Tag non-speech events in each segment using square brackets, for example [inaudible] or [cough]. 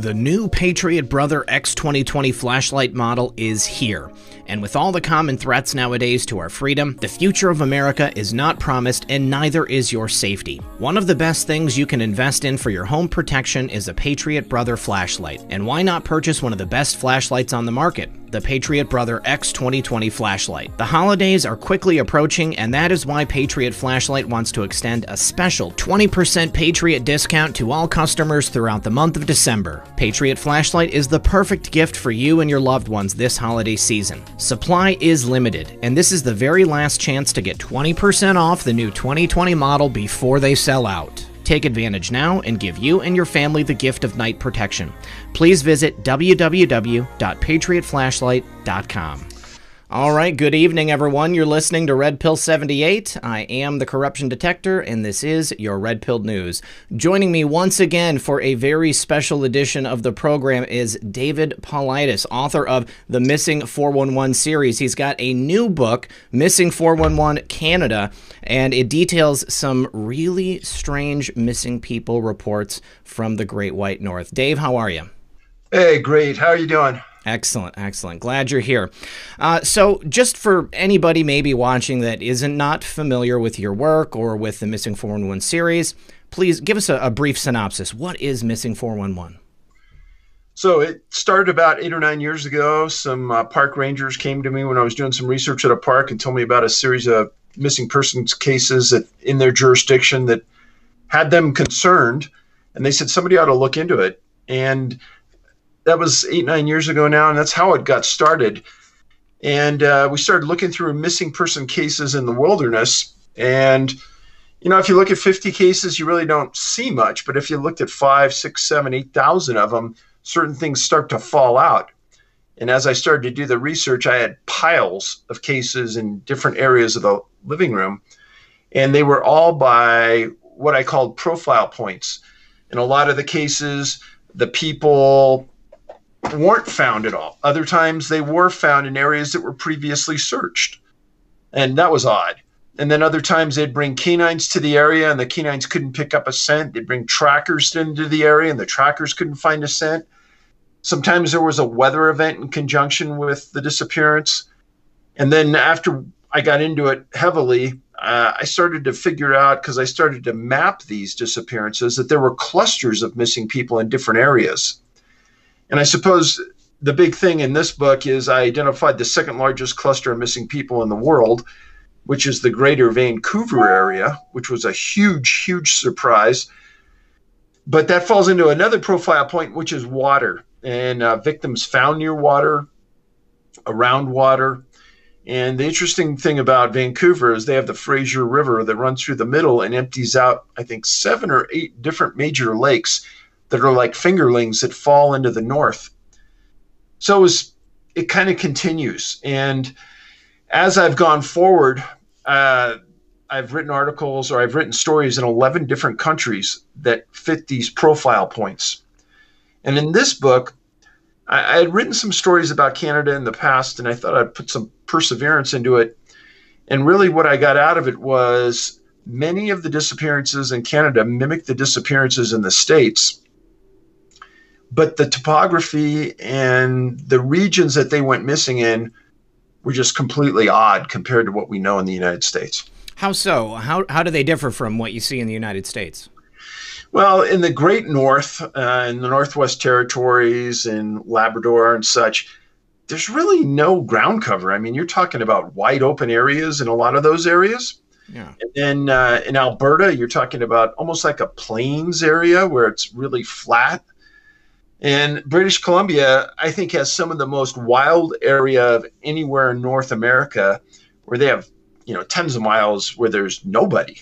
The new Patriot Brother X2020 flashlight model is here. And with all the common threats nowadays to our freedom, the future of America is not promised and neither is your safety. One of the best things you can invest in for your home protection is a Patriot Brother flashlight. And why not purchase one of the best flashlights on the market? The Patriot Brother X2020 flashlight. The holidays are quickly approaching, and that is why Patriot Flashlight wants to extend a special 20% Patriot discount to all customers throughout the month of December. Patriot Flashlight is the perfect gift for you and your loved ones this holiday season. Supply is limited, and this is the very last chance to get 20% off the new 2020 model before they sell out. Take advantage now and give you and your family the gift of night protection. Please visit www.patriotflashlight.com. All right, good evening, everyone. You're listening to Red Pill 78. I am the corruption detector, and this is your Red Pill News. Joining me once again for a very special edition of the program is David Paulides, author of the Missing 411 series. He's got a new book, Missing 411 Canada, and it details some really strange missing people reports from the Great White North. Dave, how are you? Hey, great. How are you doing? Excellent, excellent. Glad you're here. Uh, so, just for anybody maybe watching that isn't not familiar with your work or with the Missing 411 series, please give us a, a brief synopsis. What is Missing 411? So, it started about eight or nine years ago. Some uh, park rangers came to me when I was doing some research at a park and told me about a series of missing persons cases that, in their jurisdiction that had them concerned. And they said somebody ought to look into it. And that was eight nine years ago now, and that's how it got started. And uh, we started looking through missing person cases in the wilderness, and you know, if you look at 50 cases, you really don't see much. But if you looked at five, six, seven, eight thousand of them, certain things start to fall out. And as I started to do the research, I had piles of cases in different areas of the living room, and they were all by what I called profile points. In a lot of the cases, the people weren't found at all. Other times they were found in areas that were previously searched. And that was odd. And then other times they'd bring canines to the area and the canines couldn't pick up a scent. They'd bring trackers into the area and the trackers couldn't find a scent. Sometimes there was a weather event in conjunction with the disappearance. And then after I got into it heavily, uh, I started to figure out because I started to map these disappearances that there were clusters of missing people in different areas. And I suppose the big thing in this book is I identified the second largest cluster of missing people in the world, which is the greater Vancouver area, which was a huge, huge surprise. But that falls into another profile point, which is water and uh, victims found near water, around water. And the interesting thing about Vancouver is they have the Fraser River that runs through the middle and empties out, I think, seven or eight different major lakes that are like fingerlings that fall into the north. So it, was, it kind of continues. And as I've gone forward, uh, I've written articles or I've written stories in 11 different countries that fit these profile points. And in this book, I, I had written some stories about Canada in the past, and I thought I'd put some perseverance into it. And really, what I got out of it was many of the disappearances in Canada mimic the disappearances in the States but the topography and the regions that they went missing in were just completely odd compared to what we know in the United States. How so? How, how do they differ from what you see in the United States? Well, in the Great North, uh, in the Northwest Territories, in Labrador and such, there's really no ground cover. I mean, you're talking about wide open areas in a lot of those areas. Yeah. And then uh, in Alberta, you're talking about almost like a plains area where it's really flat. And British Columbia, I think, has some of the most wild area of anywhere in North America, where they have you know tens of miles where there's nobody,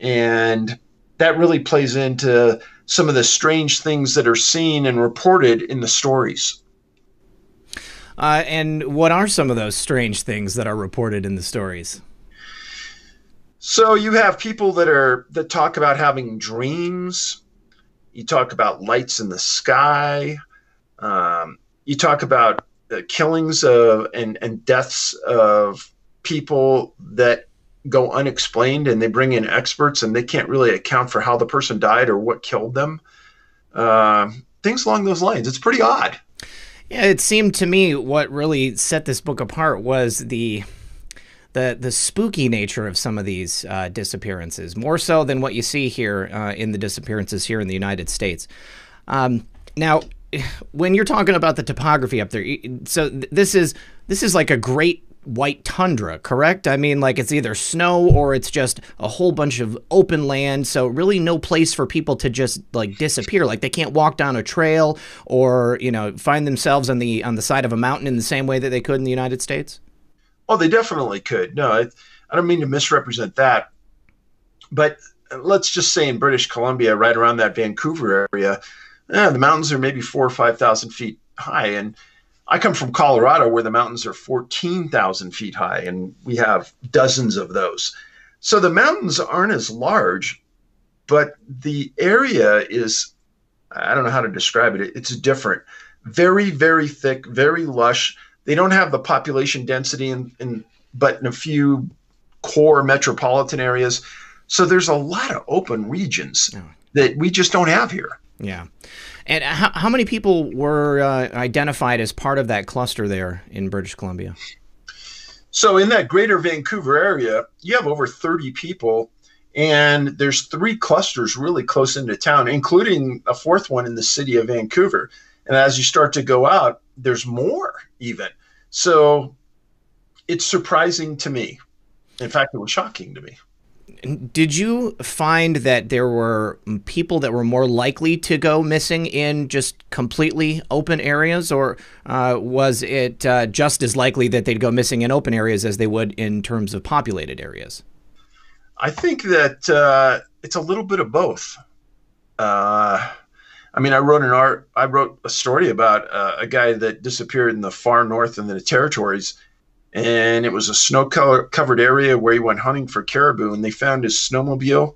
and that really plays into some of the strange things that are seen and reported in the stories. Uh, and what are some of those strange things that are reported in the stories? So you have people that are that talk about having dreams you talk about lights in the sky. Um, you talk about the killings of and, and deaths of people that go unexplained and they bring in experts and they can't really account for how the person died or what killed them. Uh, things along those lines. It's pretty odd. Yeah, it seemed to me what really set this book apart was the the the spooky nature of some of these uh, disappearances, more so than what you see here uh, in the disappearances here in the United States. Um, now, when you're talking about the topography up there, so this is this is like a great white tundra, correct? I mean, like it's either snow or it's just a whole bunch of open land. So really, no place for people to just like disappear. Like they can't walk down a trail or you know find themselves on the on the side of a mountain in the same way that they could in the United States. Oh, they definitely could. No, I, I don't mean to misrepresent that, but let's just say in British Columbia, right around that Vancouver area, eh, the mountains are maybe four or five thousand feet high, and I come from Colorado where the mountains are 14,000 feet high and we have dozens of those. So the mountains aren't as large, but the area is, I don't know how to describe it, it's different. Very, very thick, very lush. They don't have the population density in, in but in a few core metropolitan areas. So there's a lot of open regions oh. that we just don't have here. Yeah. And how, how many people were uh, identified as part of that cluster there in British Columbia? So, in that greater Vancouver area, you have over 30 people, and there's three clusters really close into town, including a fourth one in the city of Vancouver. And as you start to go out, there's more even. So, it's surprising to me. In fact, it was shocking to me. Did you find that there were people that were more likely to go missing in just completely open areas, or uh, was it uh, just as likely that they'd go missing in open areas as they would in terms of populated areas? I think that uh, it's a little bit of both. Uh, I mean, I wrote an art. I wrote a story about uh, a guy that disappeared in the far north in the territories and it was a snow covered area where he went hunting for caribou and they found his snowmobile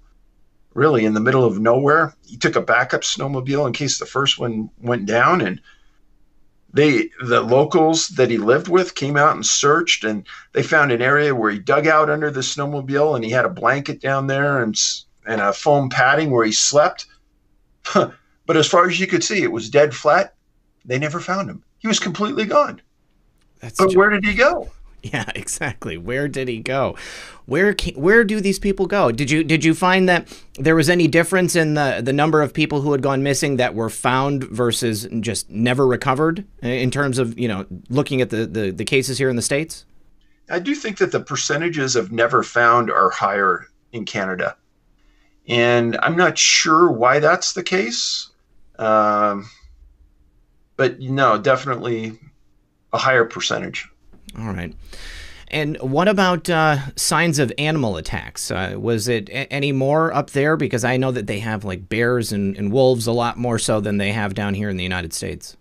really in the middle of nowhere he took a backup snowmobile in case the first one went down and they the locals that he lived with came out and searched and they found an area where he dug out under the snowmobile and he had a blanket down there and and a foam padding where he slept [laughs] but as far as you could see it was dead flat they never found him he was completely gone That's but where did he go Yeah, [laughs] exactly. Where did he go? Where can, where do these people go? Did you did you find that there was any difference in the the number of people who had gone missing that were found versus just never recovered in terms of you know looking at the the, the cases here in the states? I do think that the percentages of never found are higher in Canada, and I'm not sure why that's the case. Um, but no, definitely a higher percentage. All right. And what about uh, signs of animal attacks? Uh, was it a- any more up there? Because I know that they have like bears and, and wolves a lot more so than they have down here in the United States.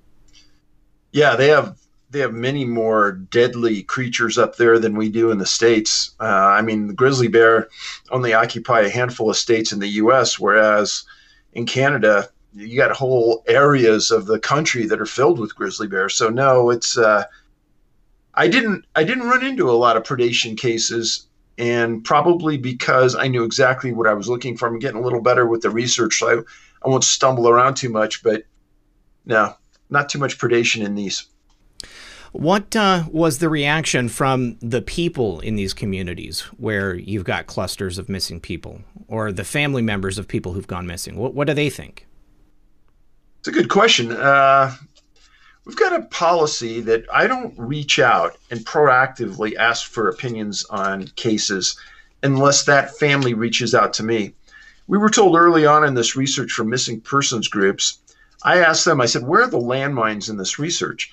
Yeah, they have they have many more deadly creatures up there than we do in the states. Uh, I mean, the grizzly bear only occupy a handful of states in the U.S., whereas in Canada you got whole areas of the country that are filled with grizzly bears. So no, it's uh, I didn't I didn't run into a lot of predation cases and probably because I knew exactly what I was looking for. I'm getting a little better with the research, so I, I won't stumble around too much. But no, not too much predation in these. What uh, was the reaction from the people in these communities where you've got clusters of missing people, or the family members of people who've gone missing? What, what do they think? It's a good question. Uh, we've got a policy that I don't reach out and proactively ask for opinions on cases unless that family reaches out to me. We were told early on in this research from missing persons groups, I asked them, I said, where are the landmines in this research?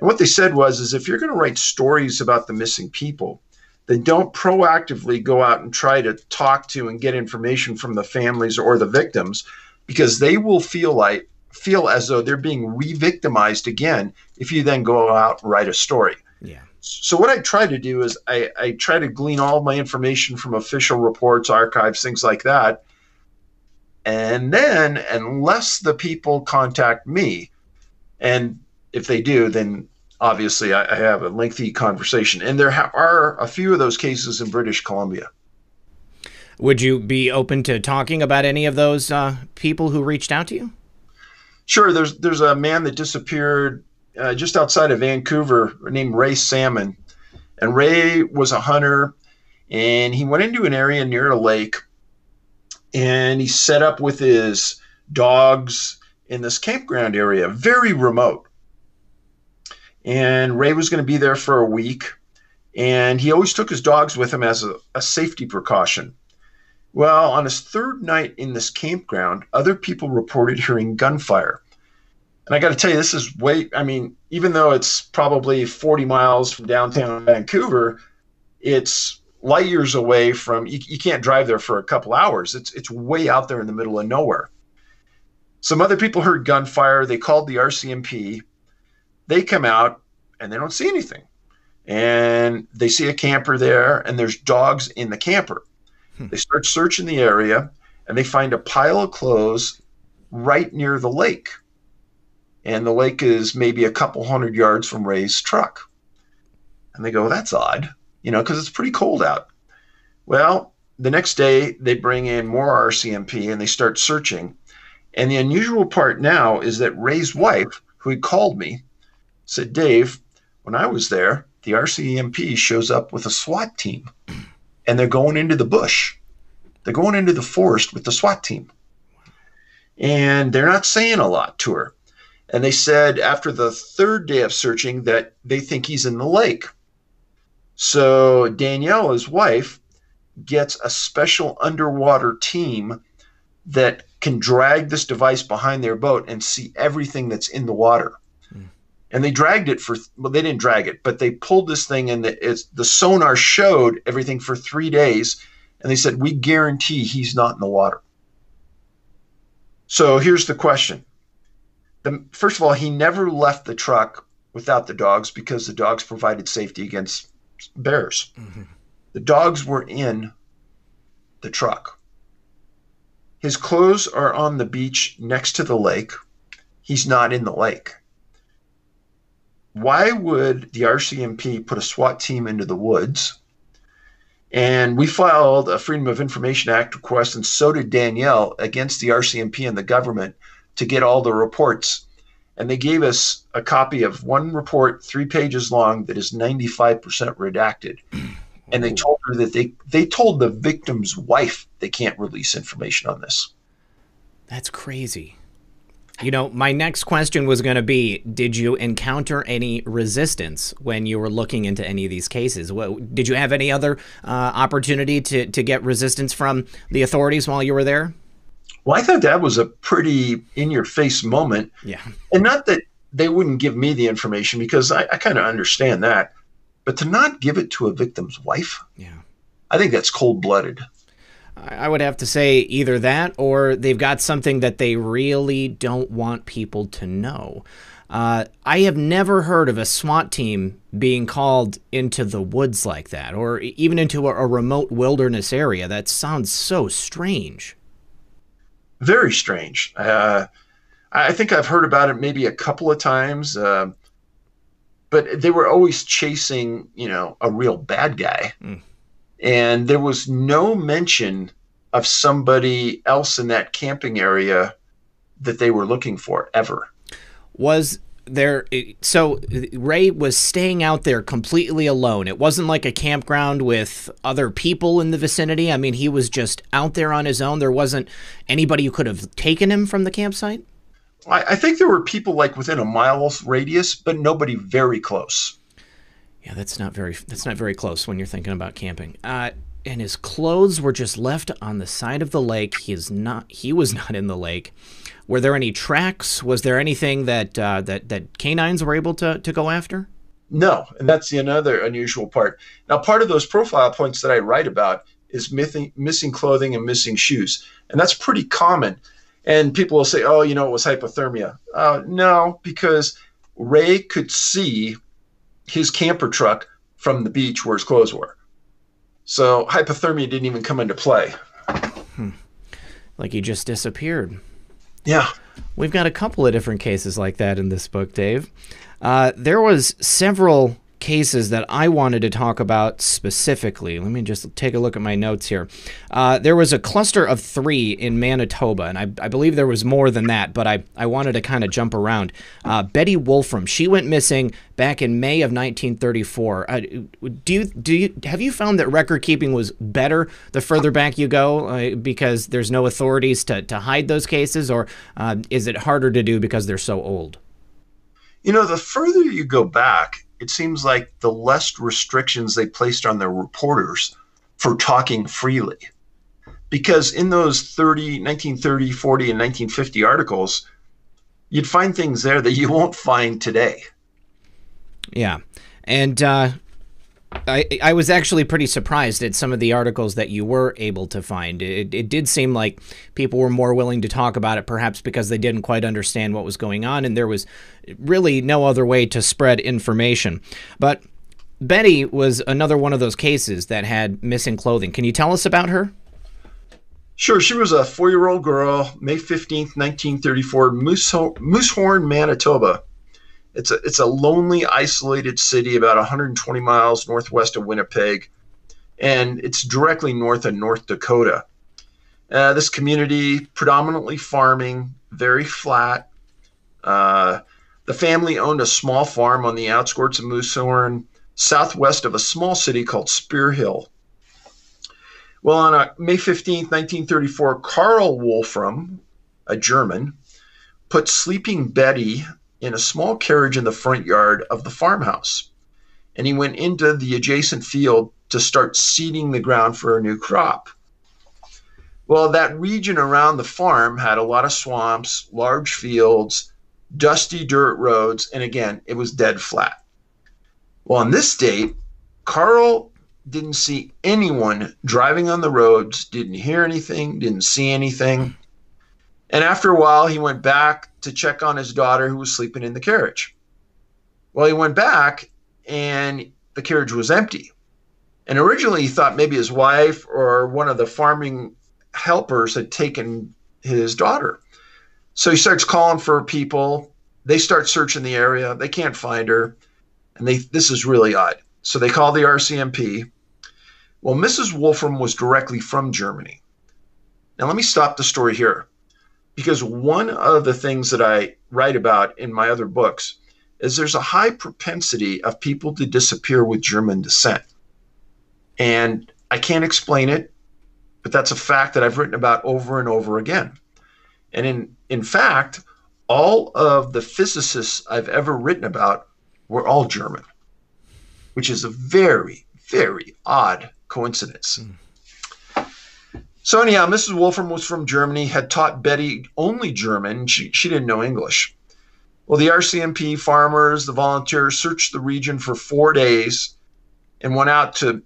And what they said was, is if you're going to write stories about the missing people, then don't proactively go out and try to talk to and get information from the families or the victims because they will feel like feel as though they're being re-victimized again if you then go out and write a story. Yeah. So what I try to do is I, I try to glean all my information from official reports, archives, things like that. And then, unless the people contact me, and if they do, then obviously I, I have a lengthy conversation. And there ha- are a few of those cases in British Columbia. Would you be open to talking about any of those uh, people who reached out to you? Sure. There's there's a man that disappeared uh, just outside of Vancouver named Ray Salmon, and Ray was a hunter, and he went into an area near a lake, and he set up with his dogs in this campground area, very remote. And Ray was going to be there for a week, and he always took his dogs with him as a, a safety precaution. Well, on his third night in this campground, other people reported hearing gunfire. And I got to tell you, this is way, I mean, even though it's probably 40 miles from downtown Vancouver, it's light years away from, you, you can't drive there for a couple hours. It's, it's way out there in the middle of nowhere. Some other people heard gunfire. They called the RCMP. They come out and they don't see anything. And they see a camper there, and there's dogs in the camper. They start searching the area, and they find a pile of clothes right near the lake. And the lake is maybe a couple hundred yards from Ray's truck. And they go, that's odd, you know, because it's pretty cold out. Well, the next day, they bring in more RCMP and they start searching and the unusual part now is that Ray's wife, who had called me, said, Dave, when I was there, the RCMP shows up with a SWAT team and they're going into the bush. They're going into the forest with the SWAT team. And they're not saying a lot to her. And they said after the third day of searching that they think he's in the lake. So Danielle, his wife, gets a special underwater team that can drag this device behind their boat and see everything that's in the water. And they dragged it for well, they didn't drag it, but they pulled this thing and the, it's, the sonar showed everything for three days, and they said we guarantee he's not in the water. So here's the question: the, First of all, he never left the truck without the dogs because the dogs provided safety against bears. Mm-hmm. The dogs were in the truck. His clothes are on the beach next to the lake. He's not in the lake. Why would the RCMP put a SWAT team into the woods? And we filed a Freedom of Information Act request, and so did Danielle, against the RCMP and the government to get all the reports. And they gave us a copy of one report, three pages long, that is 95% redacted. [clears throat] and they told her that they they told the victim's wife they can't release information on this. That's crazy. You know, my next question was going to be Did you encounter any resistance when you were looking into any of these cases? What, did you have any other uh, opportunity to, to get resistance from the authorities while you were there? Well, I thought that was a pretty in your face moment. Yeah. And not that they wouldn't give me the information because I, I kind of understand that. But to not give it to a victim's wife, yeah, I think that's cold blooded. I would have to say either that or they've got something that they really don't want people to know. Uh, I have never heard of a SWAT team being called into the woods like that, or even into a, a remote wilderness area. That sounds so strange. Very strange. Uh, I think I've heard about it maybe a couple of times. Uh, but they were always chasing, you know, a real bad guy. Mm. And there was no mention of somebody else in that camping area that they were looking for ever. Was there so Ray was staying out there completely alone. It wasn't like a campground with other people in the vicinity. I mean, he was just out there on his own. There wasn't anybody who could have taken him from the campsite. I, I think there were people like within a mile radius, but nobody very close. Yeah, that's not very that's not very close when you're thinking about camping. Uh, and his clothes were just left on the side of the lake. He is not he was [laughs] not in the lake. Were there any tracks? Was there anything that uh, that that canines were able to to go after? No, and that's the another unusual part. Now, part of those profile points that I write about is missing missing clothing and missing shoes, and that's pretty common. And people will say, oh, you know, it was hypothermia. Uh, no, because Ray could see his camper truck from the beach where his clothes were. So hypothermia didn't even come into play. Hmm. Like he just disappeared. Yeah. We've got a couple of different cases like that in this book, Dave. Uh, there was several cases that I wanted to talk about specifically. Let me just take a look at my notes here. Uh, there was a cluster of three in Manitoba, and I, I, believe there was more than that, but I, I wanted to kind of jump around. Uh, Betty Wolfram, she went missing back in May of 1934. Uh, do you do you have you found that record keeping was better the further back you go uh, because there's no authorities to, to hide those cases, or uh, is it harder to do because they're so old? You know, the further you go back, it seems like the less restrictions they placed on their reporters for talking freely. Because in those 30, 1930, 40, and 1950 articles, you'd find things there that you won't find today. Yeah. And uh, I, I was actually pretty surprised at some of the articles that you were able to find. It, it did seem like people were more willing to talk about it, perhaps because they didn't quite understand what was going on, and there was really no other way to spread information. But Betty was another one of those cases that had missing clothing. Can you tell us about her? Sure. She was a four year old girl, May 15th, 1934, Moosehorn, Manitoba. It's a it's a lonely, isolated city about 120 miles northwest of Winnipeg, and it's directly north of North Dakota. Uh, this community, predominantly farming, very flat. Uh, the family owned a small farm on the outskirts of Moosehorn, southwest of a small city called Spear Hill. Well, on uh, May 15, 1934, Carl Wolfram, a German, put sleeping Betty in a small carriage in the front yard of the farmhouse. And he went into the adjacent field to start seeding the ground for a new crop. Well, that region around the farm had a lot of swamps, large fields, dusty dirt roads, and again, it was dead flat. Well, on this date, Carl didn't see anyone driving on the roads, didn't hear anything, didn't see anything. And after a while, he went back to check on his daughter who was sleeping in the carriage. Well, he went back and the carriage was empty. And originally he thought maybe his wife or one of the farming helpers had taken his daughter. So he starts calling for people. They start searching the area. They can't find her. And they this is really odd. So they call the RCMP. Well, Mrs. Wolfram was directly from Germany. Now let me stop the story here because one of the things that I write about in my other books is there's a high propensity of people to disappear with German descent. And I can't explain it, but that's a fact that I've written about over and over again. And in, in fact, all of the physicists I've ever written about were all German, which is a very, very odd coincidence. Mm. So anyhow, Mrs. Wolfram was from Germany, had taught Betty only German. She, she didn't know English. Well, the RCMP farmers, the volunteers searched the region for four days and went out to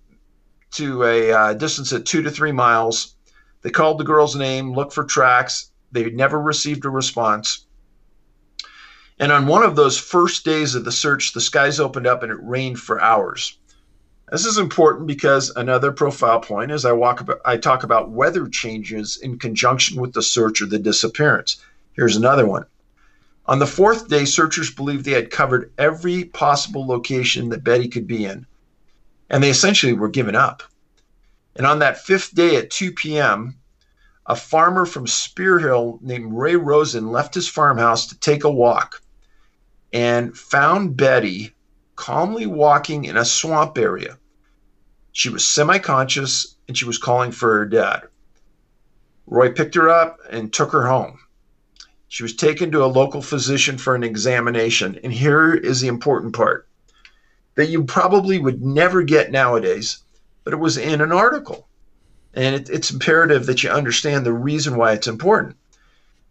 to a uh, distance of two to three miles. They called the girl's name, looked for tracks. They never received a response. And on one of those first days of the search, the skies opened up and it rained for hours. This is important because another profile point is I walk about, I talk about weather changes in conjunction with the search or the disappearance. Here's another one. On the fourth day, searchers believed they had covered every possible location that Betty could be in, and they essentially were given up. And on that fifth day at 2 p.m., a farmer from Spear Hill named Ray Rosen left his farmhouse to take a walk and found Betty calmly walking in a swamp area. She was semi conscious and she was calling for her dad. Roy picked her up and took her home. She was taken to a local physician for an examination. And here is the important part that you probably would never get nowadays, but it was in an article. And it, it's imperative that you understand the reason why it's important.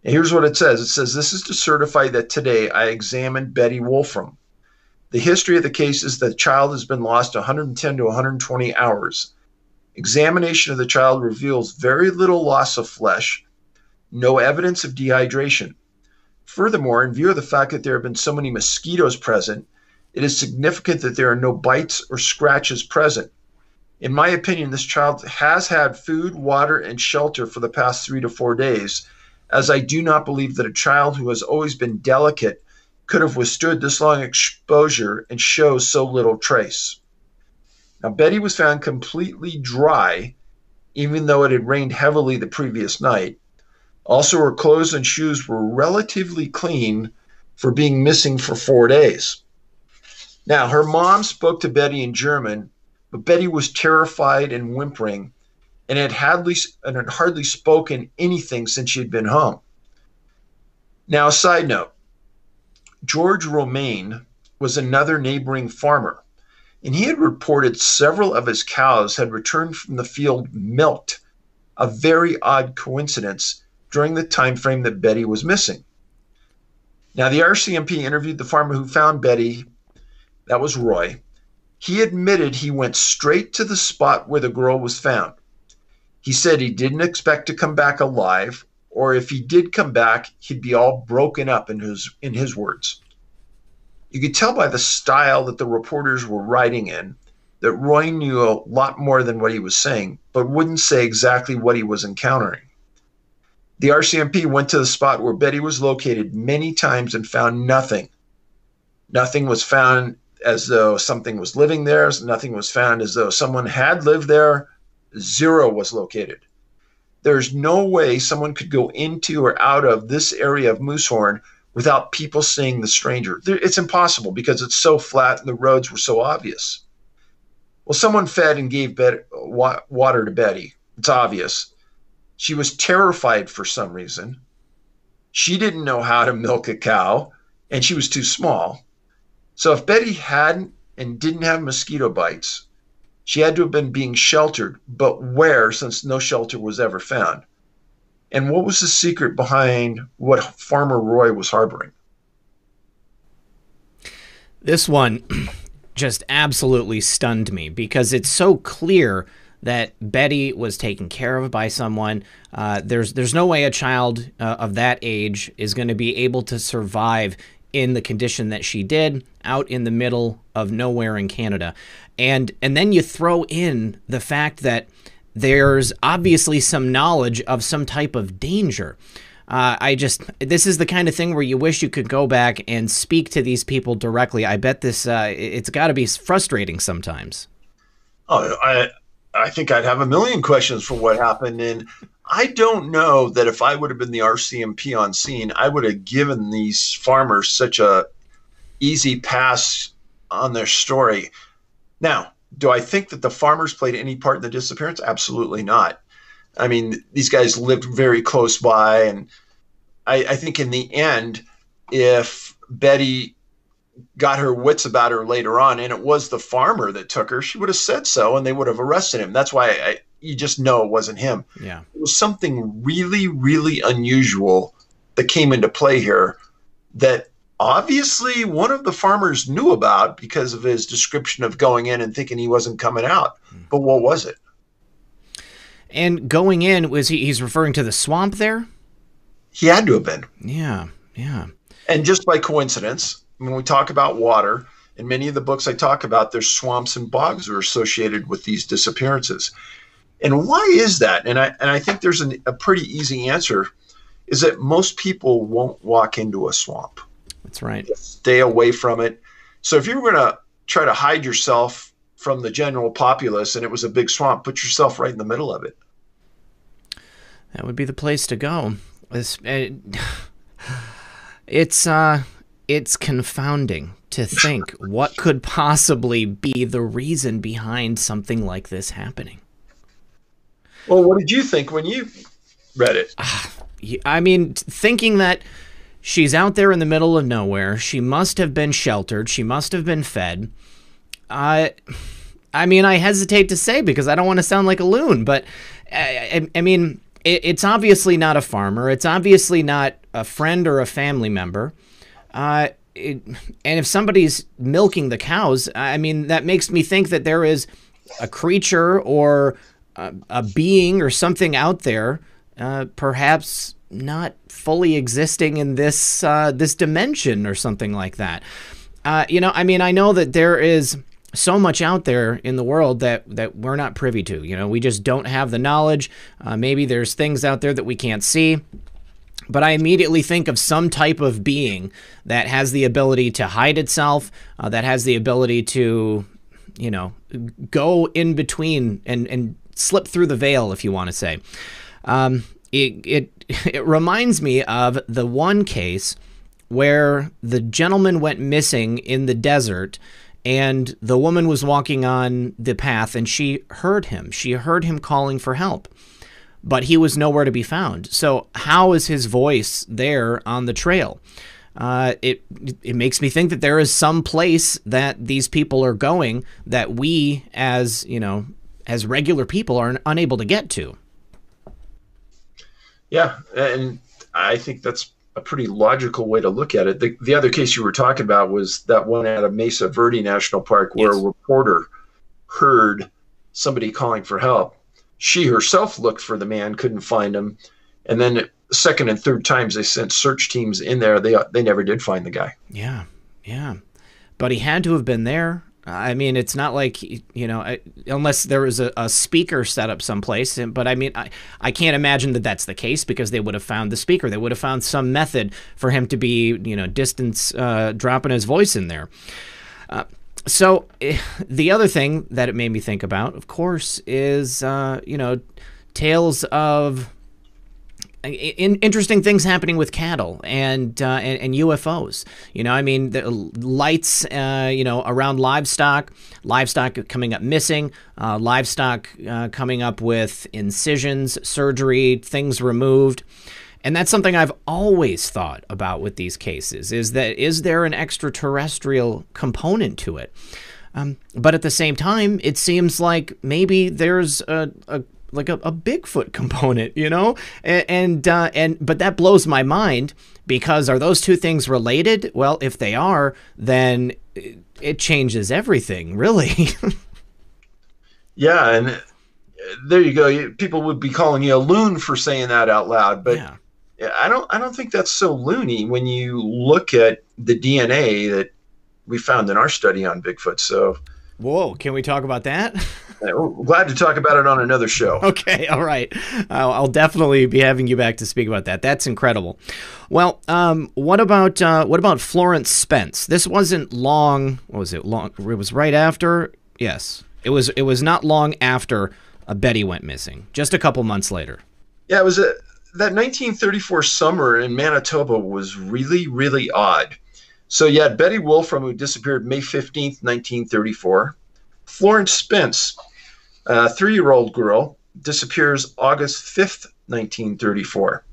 And here's what it says it says, This is to certify that today I examined Betty Wolfram, the history of the case is that the child has been lost 110 to 120 hours. Examination of the child reveals very little loss of flesh, no evidence of dehydration. Furthermore, in view of the fact that there have been so many mosquitoes present, it is significant that there are no bites or scratches present. In my opinion, this child has had food, water, and shelter for the past three to four days, as I do not believe that a child who has always been delicate could have withstood this long exposure and show so little trace. Now, Betty was found completely dry, even though it had rained heavily the previous night. Also, her clothes and shoes were relatively clean for being missing for four days. Now, her mom spoke to Betty in German, but Betty was terrified and whimpering and had hardly, and had hardly spoken anything since she had been home. Now, a side note George Romaine was another neighboring farmer, and he had reported several of his cows had returned from the field milked, a very odd coincidence during the time frame that Betty was missing. Now, the RCMP interviewed the farmer who found Betty. That was Roy. He admitted he went straight to the spot where the girl was found. He said he didn't expect to come back alive, or if he did come back, he'd be all broken up in his in his words. You could tell by the style that the reporters were writing in that Roy knew a lot more than what he was saying, but wouldn't say exactly what he was encountering. The RCMP went to the spot where Betty was located many times and found nothing. Nothing was found as though something was living there. Nothing was found as though someone had lived there. Zero was located. There's no way someone could go into or out of this area of Moosehorn without people seeing the stranger. It's impossible because it's so flat and the roads were so obvious. Well, someone fed and gave water to Betty. It's obvious. She was terrified for some reason. She didn't know how to milk a cow, and she was too small. So if Betty hadn't and didn't have mosquito bites, she had to have been being sheltered, but where since no shelter was ever found? And what was the secret behind what Farmer Roy was harboring? This one [clears throat] just absolutely stunned me because it's so clear that Betty was taken care of by someone. Uh, there's there's no way a child uh, of that age is going to be able to survive in the condition that she did out in the middle of nowhere in Canada. And and then you throw in the fact that there's obviously some knowledge of some type of danger. Uh, I just this is the kind of thing where you wish you could go back and speak to these people directly. I bet this uh, it's got to be frustrating sometimes. Oh, I I think I'd have a million questions for what happened. And I don't know that if I would have been the RCMP on scene, I would have given these farmers such a easy pass on their story. Now, do I think that the farmers played any part in the disappearance? Absolutely not. I mean, these guys lived very close by, and I, I think in the end, if Betty got her wits about her later on, and it was the farmer that took her, she would have said so, and they would have arrested him. That's why I, you just know it wasn't him. Yeah, it was something really, really unusual that came into play here that obviously one of the farmers knew about because of his description of going in and thinking he wasn't coming out. Mm. But what was it? And going in was he? He's referring to the swamp there. He had to have been. Yeah, yeah. And just by coincidence, when we talk about water, in many of the books I talk about, there's swamps and bogs are associated with these disappearances. And why is that? And I and I think there's an, a pretty easy answer, is that most people won't walk into a swamp. That's right. Stay away from it. So if you're going to try to hide yourself from the general populace and it was a big swamp, put yourself right in the middle of it. That would be the place to go. It's, it, it's uh it's confounding to think what could possibly be the reason behind something like this happening. Well, what did you think when you read it? I mean, thinking that she's out there in the middle of nowhere, she must have been sheltered, she must have been fed. I, I mean, I hesitate to say because I don't want to sound like a loon, but I, I, I mean, it, it's obviously not a farmer. It's obviously not a friend or a family member. Uh, it, and if somebody's milking the cows, I mean, that makes me think that there is a creature or a, a being or something out there, uh, perhaps not fully existing in this uh, this dimension or something like that. Uh, you know, I mean, I know that there is so much out there in the world that that we're not privy to. You know, we just don't have the knowledge. Uh, maybe there's things out there that we can't see. but I immediately think of some type of being that has the ability to hide itself, uh, that has the ability to, you know, go in between and, and slip through the veil, if you want to say. Um, it, it, [laughs] it reminds me of the one case where the gentleman went missing in the desert and the woman was walking on the path and she heard him. She heard him calling for help but he was nowhere to be found. So how is his voice there on the trail? Uh, it it makes me think that there is some place that these people are going that we, as you know, as regular people, are unable to get to. Yeah, and I think that's a pretty logical way to look at it. The, the other case you were talking about was that one out of Mesa Verde National Park where yes. a reporter heard somebody calling for help she herself looked for the man, couldn't find him, and then second and third times they sent search teams in there. They they never did find the guy. Yeah, yeah, but he had to have been there. I mean, it's not like you know, unless there was a, a speaker set up someplace. But I mean, I, I can't imagine that that's the case because they would have found the speaker. They would have found some method for him to be, you know, distance uh, dropping his voice in there. Uh, so eh, the other thing that it made me think about, of course, is uh, you know tales of in, interesting things happening with cattle and, uh, and, and UFOs. You know, I mean, the lights, uh, you know, around livestock, livestock coming up missing, uh, livestock uh, coming up with incisions, surgery, things removed. And that's something I've always thought about with these cases is that is there an extraterrestrial component to it? Um, but at the same time, it seems like maybe there's a, a like a, a, Bigfoot [laughs] component, you know, and and, uh, and but that blows my mind because are those two things related? Well, if they are, then it changes everything, really. yeah, and there you go. People would be calling you a loon for saying that out loud, but yeah. I don't I don't think that's so loony when you look at the DNA that we found in our study on Bigfoot. So, whoa, can we talk about that? [laughs] glad to talk about it on another show. [laughs] Okay, all right. I'll, I'll, definitely be having you back to speak about that. That's incredible. Well, um, what about uh, what about Florence Spence? This wasn't long. What was it? Long. It was right after. Yes, it was. It was not long after uh, Betty went missing. Just a couple months later. Yeah, it was a that 1934 summer in Manitoba was really, really odd. So you had Betty Wolfram, who disappeared May 15th, 1934. Florence Spence, a three year old girl, disappears August 5th, 1934.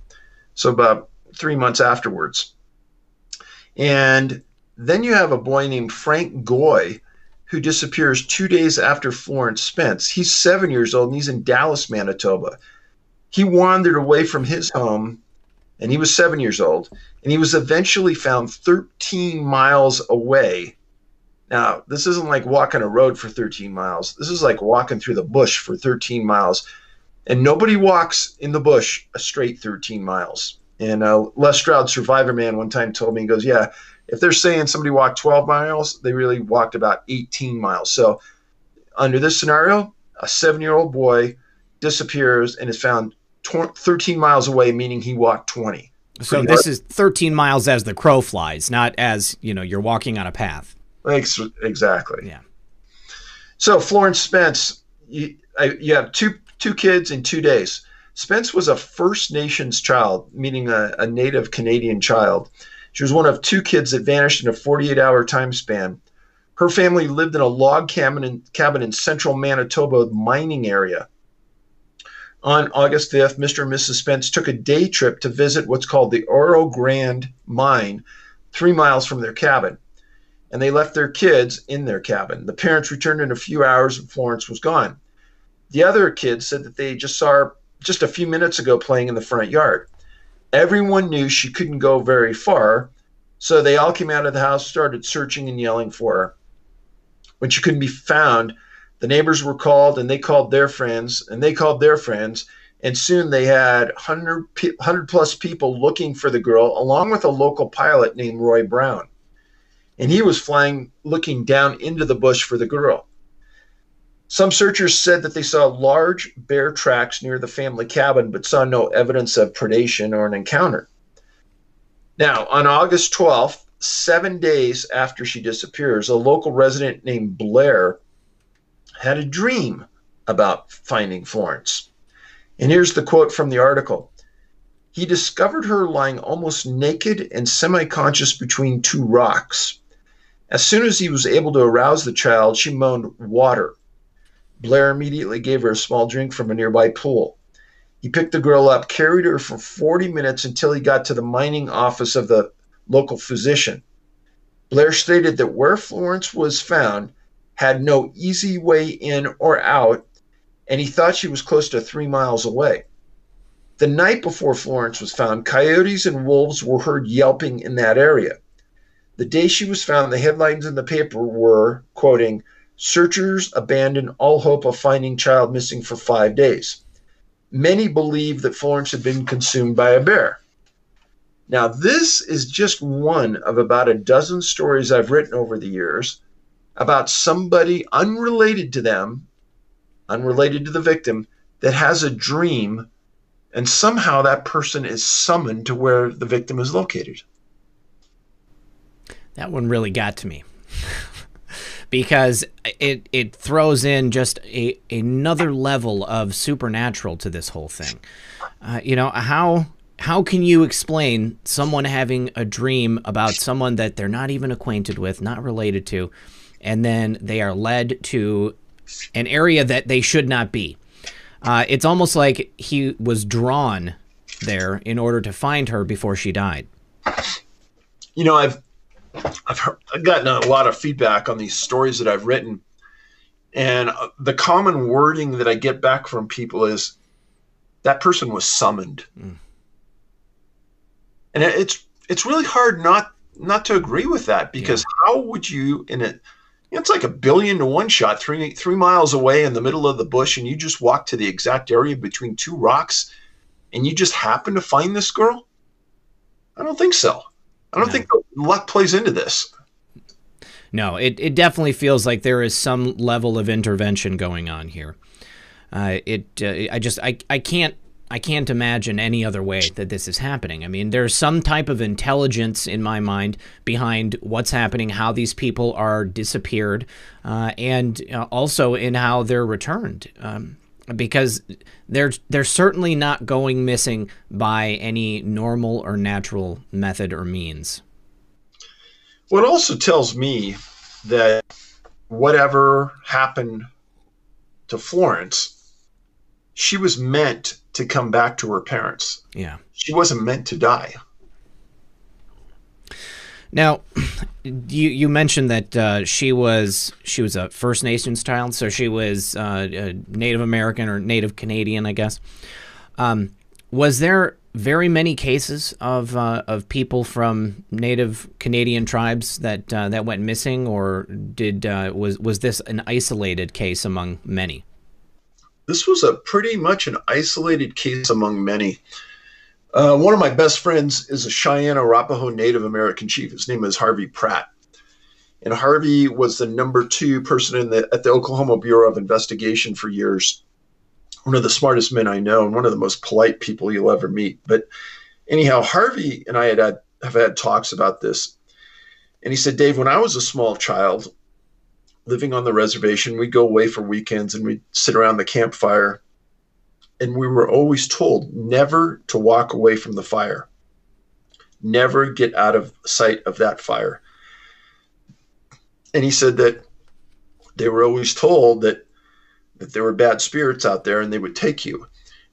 So about three months afterwards. And then you have a boy named Frank Goy who disappears two days after Florence Spence. He's seven years old and he's in Dallas, Manitoba he wandered away from his home and he was seven years old and he was eventually found 13 miles away now this isn't like walking a road for 13 miles this is like walking through the bush for 13 miles and nobody walks in the bush a straight 13 miles and uh, les stroud Survivorman one time told me he goes yeah if they're saying somebody walked 12 miles they really walked about 18 miles so under this scenario a seven year old boy disappears and is found 13 miles away, meaning he walked 20. So this hard. is 13 miles as the crow flies, not as, you know, you're walking on a path. Exactly. Yeah. So Florence Spence, you, you have two two kids in two days. Spence was a First Nations child, meaning a, a native Canadian child. She was one of two kids that vanished in a 48 hour time span. Her family lived in a log cabin in, cabin in central Manitoba mining area. On August 5th, Mr. and Mrs. Spence took a day trip to visit what's called the Oro Grande mine, three miles from their cabin. And they left their kids in their cabin. The parents returned in a few hours and Florence was gone. The other kids said that they just saw her just a few minutes ago playing in the front yard. Everyone knew she couldn't go very far, so they all came out of the house, started searching and yelling for her. When she couldn't be found, the neighbors were called and they called their friends and they called their friends and soon they had 100, 100 plus people looking for the girl along with a local pilot named roy brown and he was flying looking down into the bush for the girl some searchers said that they saw large bear tracks near the family cabin but saw no evidence of predation or an encounter Now, on August 12th, seven days after she disappears, a local resident named Blair had a dream about finding Florence. And here's the quote from the article He discovered her lying almost naked and semi conscious between two rocks. As soon as he was able to arouse the child, she moaned, Water. Blair immediately gave her a small drink from a nearby pool. He picked the girl up, carried her for 40 minutes until he got to the mining office of the local physician. Blair stated that where Florence was found had no easy way in or out, and he thought she was close to three miles away. The night before Florence was found, coyotes and wolves were heard yelping in that area. The day she was found, the headlines in the paper were quoting, Searchers abandon all hope of finding child missing for five days. Many believe that Florence had been consumed by a bear. Now, this is just one of about a dozen stories I've written over the years about somebody unrelated to them, unrelated to the victim, that has a dream, and somehow that person is summoned to where the victim is located. That one really got to me. [laughs] because it it throws in just a another level of supernatural to this whole thing. Uh, you know how how can you explain someone having a dream about someone that they're not even acquainted with, not related to, and then they are led to an area that they should not be? Uh, it's almost like he was drawn there in order to find her before she died. You know, I've I've, heard, I've gotten a lot of feedback on these stories that I've written, and uh, the common wording that I get back from people is that person was summoned, mm. and it's it's really hard not not to agree with that because yeah. how would you in it? it's like a billion to one shot, three three miles away in the middle of the bush, and you just walk to the exact area between two rocks, and you just happen to find this girl. I don't think so. I don't no. think luck plays into this. No, it, it definitely feels like there is some level of intervention going on here. Uh, it uh, I just I, I can't I can't imagine any other way that this is happening. I mean, there's some type of intelligence in my mind behind what's happening, how these people are disappeared, uh, and uh, also in how they're returned. Um, because they're they're certainly not going missing by any normal or natural method or means. What also tells me that whatever happened to Florence, she was meant to come back to her parents. Yeah. She wasn't meant to die. Now, you you mentioned that uh, she was she was a First Nations child, so she was uh, Native American or Native Canadian, I guess. Um, was there very many cases of uh, of people from Native Canadian tribes that uh, that went missing, or did uh, was was this an isolated case among many? This was a pretty much an isolated case among many. Uh, one of my best friends is a Cheyenne Arapaho Native American chief. His name is Harvey Pratt. And Harvey was the number two person in the, at the Oklahoma Bureau of Investigation for years. One of the smartest men I know and one of the most polite people you'll ever meet. But anyhow, Harvey and I had, had have had talks about this. And he said, Dave, when I was a small child living on the reservation, we'd go away for weekends and we'd sit around the campfire and we were always told never to walk away from the fire, never get out of sight of that fire. And he said that they were always told that that there were bad spirits out there and they would take you.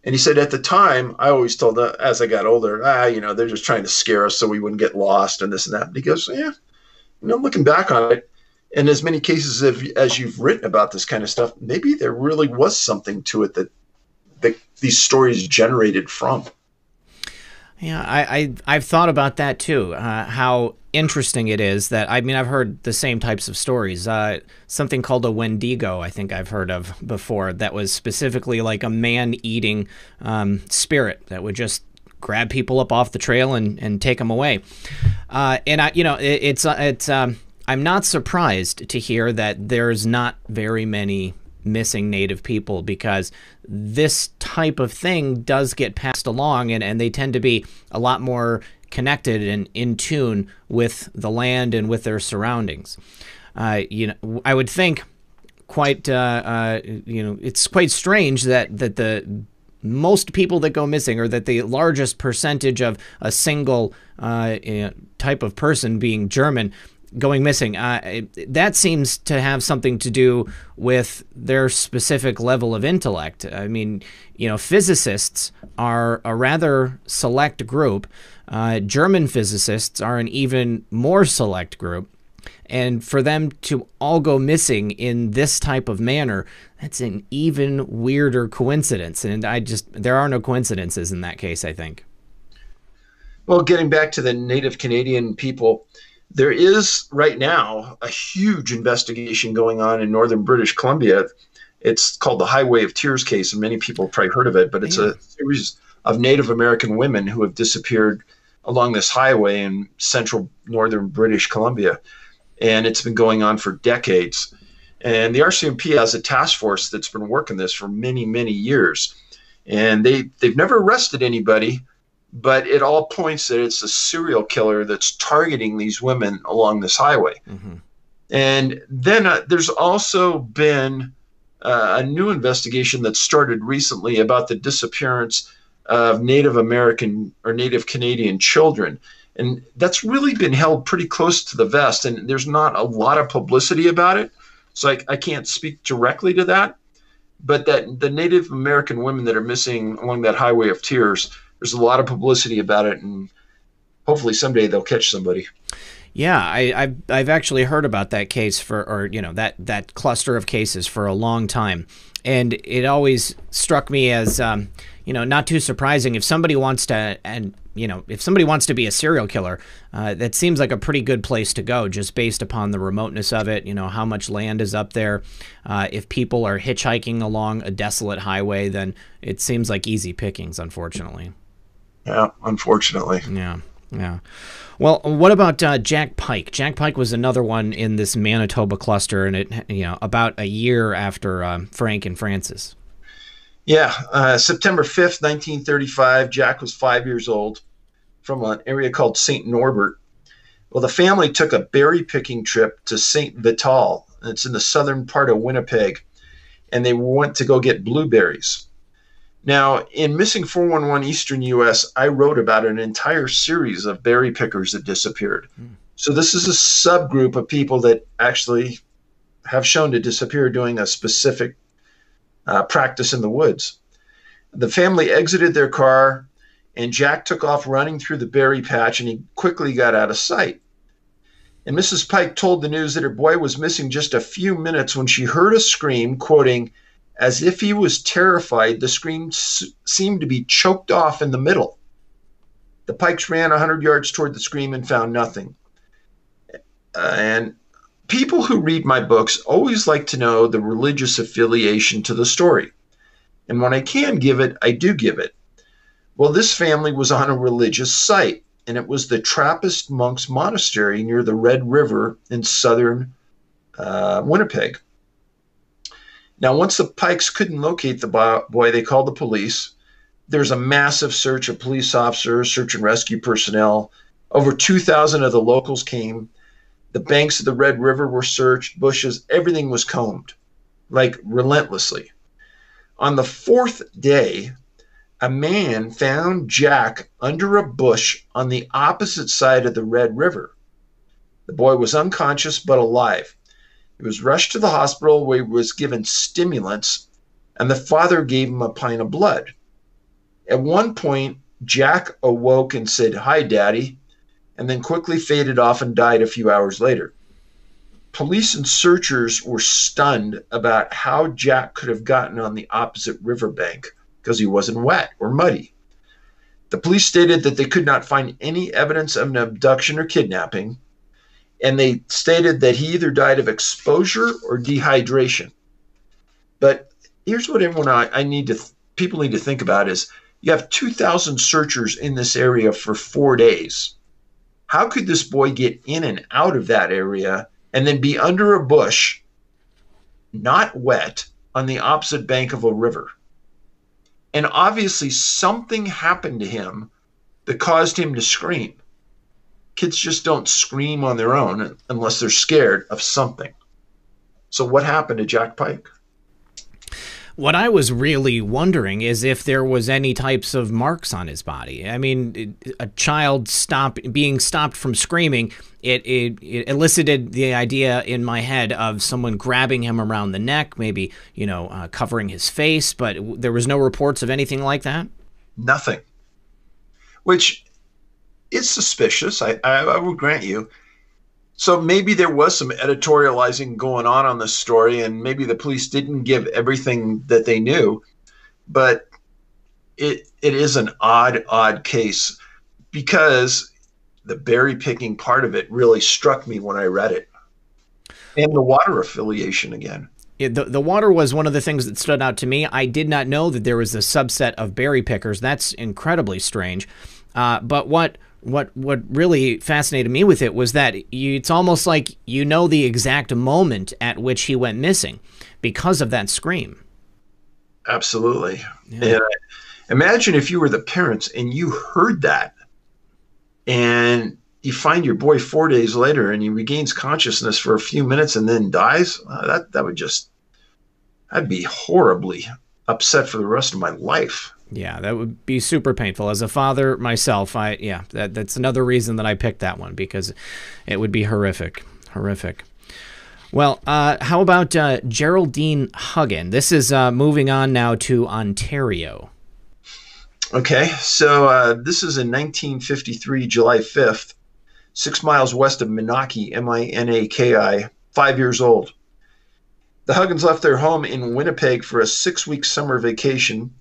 And he said at the time, I always told them as I got older, ah, you know, they're just trying to scare us so we wouldn't get lost and this and that. And he goes, yeah, you know, looking back on it, in as many cases as, as you've written about this kind of stuff, maybe there really was something to it that that these stories generated from. Yeah, I, I have thought about that too. Uh, how interesting it is that I mean I've heard the same types of stories. Uh, something called a Wendigo, I think I've heard of before. That was specifically like a man-eating um, spirit that would just grab people up off the trail and, and take them away. Uh, and I, you know, it, it's uh, it's. Um, I'm not surprised to hear that there's not very many missing native people because this type of thing does get passed along and, and they tend to be a lot more connected and in tune with the land and with their surroundings. Uh, you know, I would think quite uh, uh, you know it's quite strange that that the most people that go missing or that the largest percentage of a single uh, type of person being German going missing. Uh, it, that seems to have something to do with their specific level of intellect. I mean, you know, physicists are a rather select group. Uh, German physicists are an even more select group. And for them to all go missing in this type of manner, that's an even weirder coincidence. And I just, there are no coincidences in that case, I think. Well, getting back to the Native Canadian people, there is right now a huge investigation going on in northern British Columbia. It's called the Highway of Tears case, and many people have probably heard of it, but it's yeah. a series of Native American women who have disappeared along this highway in central northern British Columbia and it's been going on for decades. And the RCMP has a task force that's been working this for many, many years, and they they've never arrested anybody, but it all points that it's a serial killer that's targeting these women along this highway. Mm-hmm. And then uh, there's also been uh, a new investigation that started recently about the disappearance of Native American or Native Canadian children. And that's really been held pretty close to the vest, and there's not a lot of publicity about it. So I, I can't speak directly to that. But that the Native American women that are missing along that highway of tears, there's a lot of publicity about it, and hopefully someday they'll catch somebody. Yeah, I, have I've actually heard about that case for, or you know, that that cluster of cases for a long time, and it always struck me as, um, you know, not too surprising if somebody wants to, and you know, if somebody wants to be a serial killer, uh, that seems like a pretty good place to go, just based upon the remoteness of it. You know, how much land is up there. Uh, if people are hitchhiking along a desolate highway, then it seems like easy pickings, unfortunately. Yeah, unfortunately. Yeah, yeah. Well, what about uh, Jack Pike? Jack Pike was another one in this Manitoba cluster, and it, you know, about a year after um, Frank and Francis. Yeah, uh, September 5th, 1935, Jack was five years old from an area called St. Norbert. Well, the family took a berry picking trip to St. Vital. It's in the southern part of Winnipeg, and they went to go get blueberries. Now, in Missing 411 Eastern US, I wrote about an entire series of berry pickers that disappeared. Mm. So, this is a subgroup of people that actually have shown to disappear doing a specific uh, practice in the woods. The family exited their car, and Jack took off running through the berry patch, and he quickly got out of sight. And Mrs. Pike told the news that her boy was missing just a few minutes when she heard a scream, quoting, as if he was terrified, the scream seemed to be choked off in the middle. The Pikes ran a 100 yards toward the scream and found nothing. And people who read my books always like to know the religious affiliation to the story. And when I can give it, I do give it. Well, this family was on a religious site, and it was the Trappist monks' monastery near the Red River in southern uh, Winnipeg. Now, once the Pikes couldn't locate the boy, they called the police. There's a massive search of police officers, search and rescue personnel. Over 2,000 of the locals came the banks of the Red River were searched, bushes, everything was combed, like relentlessly. On the fourth day, a man found Jack under a bush on the opposite side of the Red River. The boy was unconscious but alive. He was rushed to the hospital where he was given stimulants, and the father gave him a pint of blood. At one point, Jack awoke and said, Hi, Daddy and then quickly faded off and died a few hours later. Police and searchers were stunned about how Jack could have gotten on the opposite riverbank because he wasn't wet or muddy. The police stated that they could not find any evidence of an abduction or kidnapping, and they stated that he either died of exposure or dehydration. But here's what everyone I, I need to people need to think about is you have 2,000 searchers in this area for four days. How could this boy get in and out of that area and then be under a bush, not wet, on the opposite bank of a river? And obviously, something happened to him that caused him to scream. Kids just don't scream on their own unless they're scared of something. So, what happened to Jack Pike? What I was really wondering is if there was any types of marks on his body. I mean, a child stop being stopped from screaming, it, it, it elicited the idea in my head of someone grabbing him around the neck, maybe you know uh, covering his face, but there was no reports of anything like that. Nothing. Which is suspicious. I, I, I would grant you. So maybe there was some editorializing going on on this story, and maybe the police didn't give everything that they knew, but it it is an odd, odd case because the berry picking part of it really struck me when I read it, and the water affiliation again. the, the water was one of the things that stood out to me. I did not know that there was a subset of berry pickers. That's incredibly strange. Uh, but what what what really fascinated me with it was that you, it's almost like you know the exact moment at which he went missing because of that scream. Absolutely. Yeah. imagine if you were the parents and you heard that, and you find your boy four days later and he regains consciousness for a few minutes and then dies. Uh, that that would just I'd be horribly upset for the rest of my life. Yeah, that would be super painful. As a father myself, I yeah, that that's another reason that I picked that one because it would be horrific, horrific. Well, uh, how about uh, Geraldine Huggin? This is uh, moving on now to Ontario. Okay, so uh, this is in 1953, July 5th, six miles west of Minaki, M I N A K I, five years old. The Huggins left their home in Winnipeg for a six week summer vacation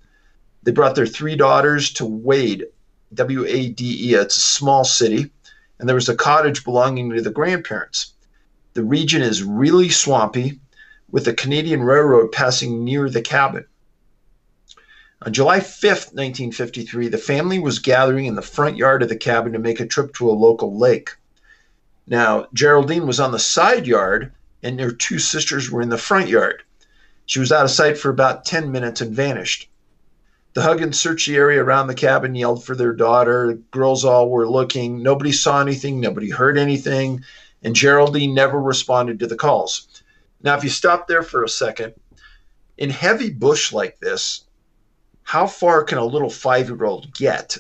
they brought their three daughters to Wade, W A D E. It's a small city, and there was a cottage belonging to the grandparents. The region is really swampy, with the Canadian Railroad passing near the cabin. On July 5th, 1953, the family was gathering in the front yard of the cabin to make a trip to a local lake. Now, Geraldine was on the side yard, and her two sisters were in the front yard. She was out of sight for about 10 minutes and vanished. The Huggins searched the area around the cabin, yelled for their daughter. Girls all were looking. Nobody saw anything. Nobody heard anything. And Geraldine never responded to the calls. Now, if you stop there for a second, in heavy bush like this, how far can a little five year old get?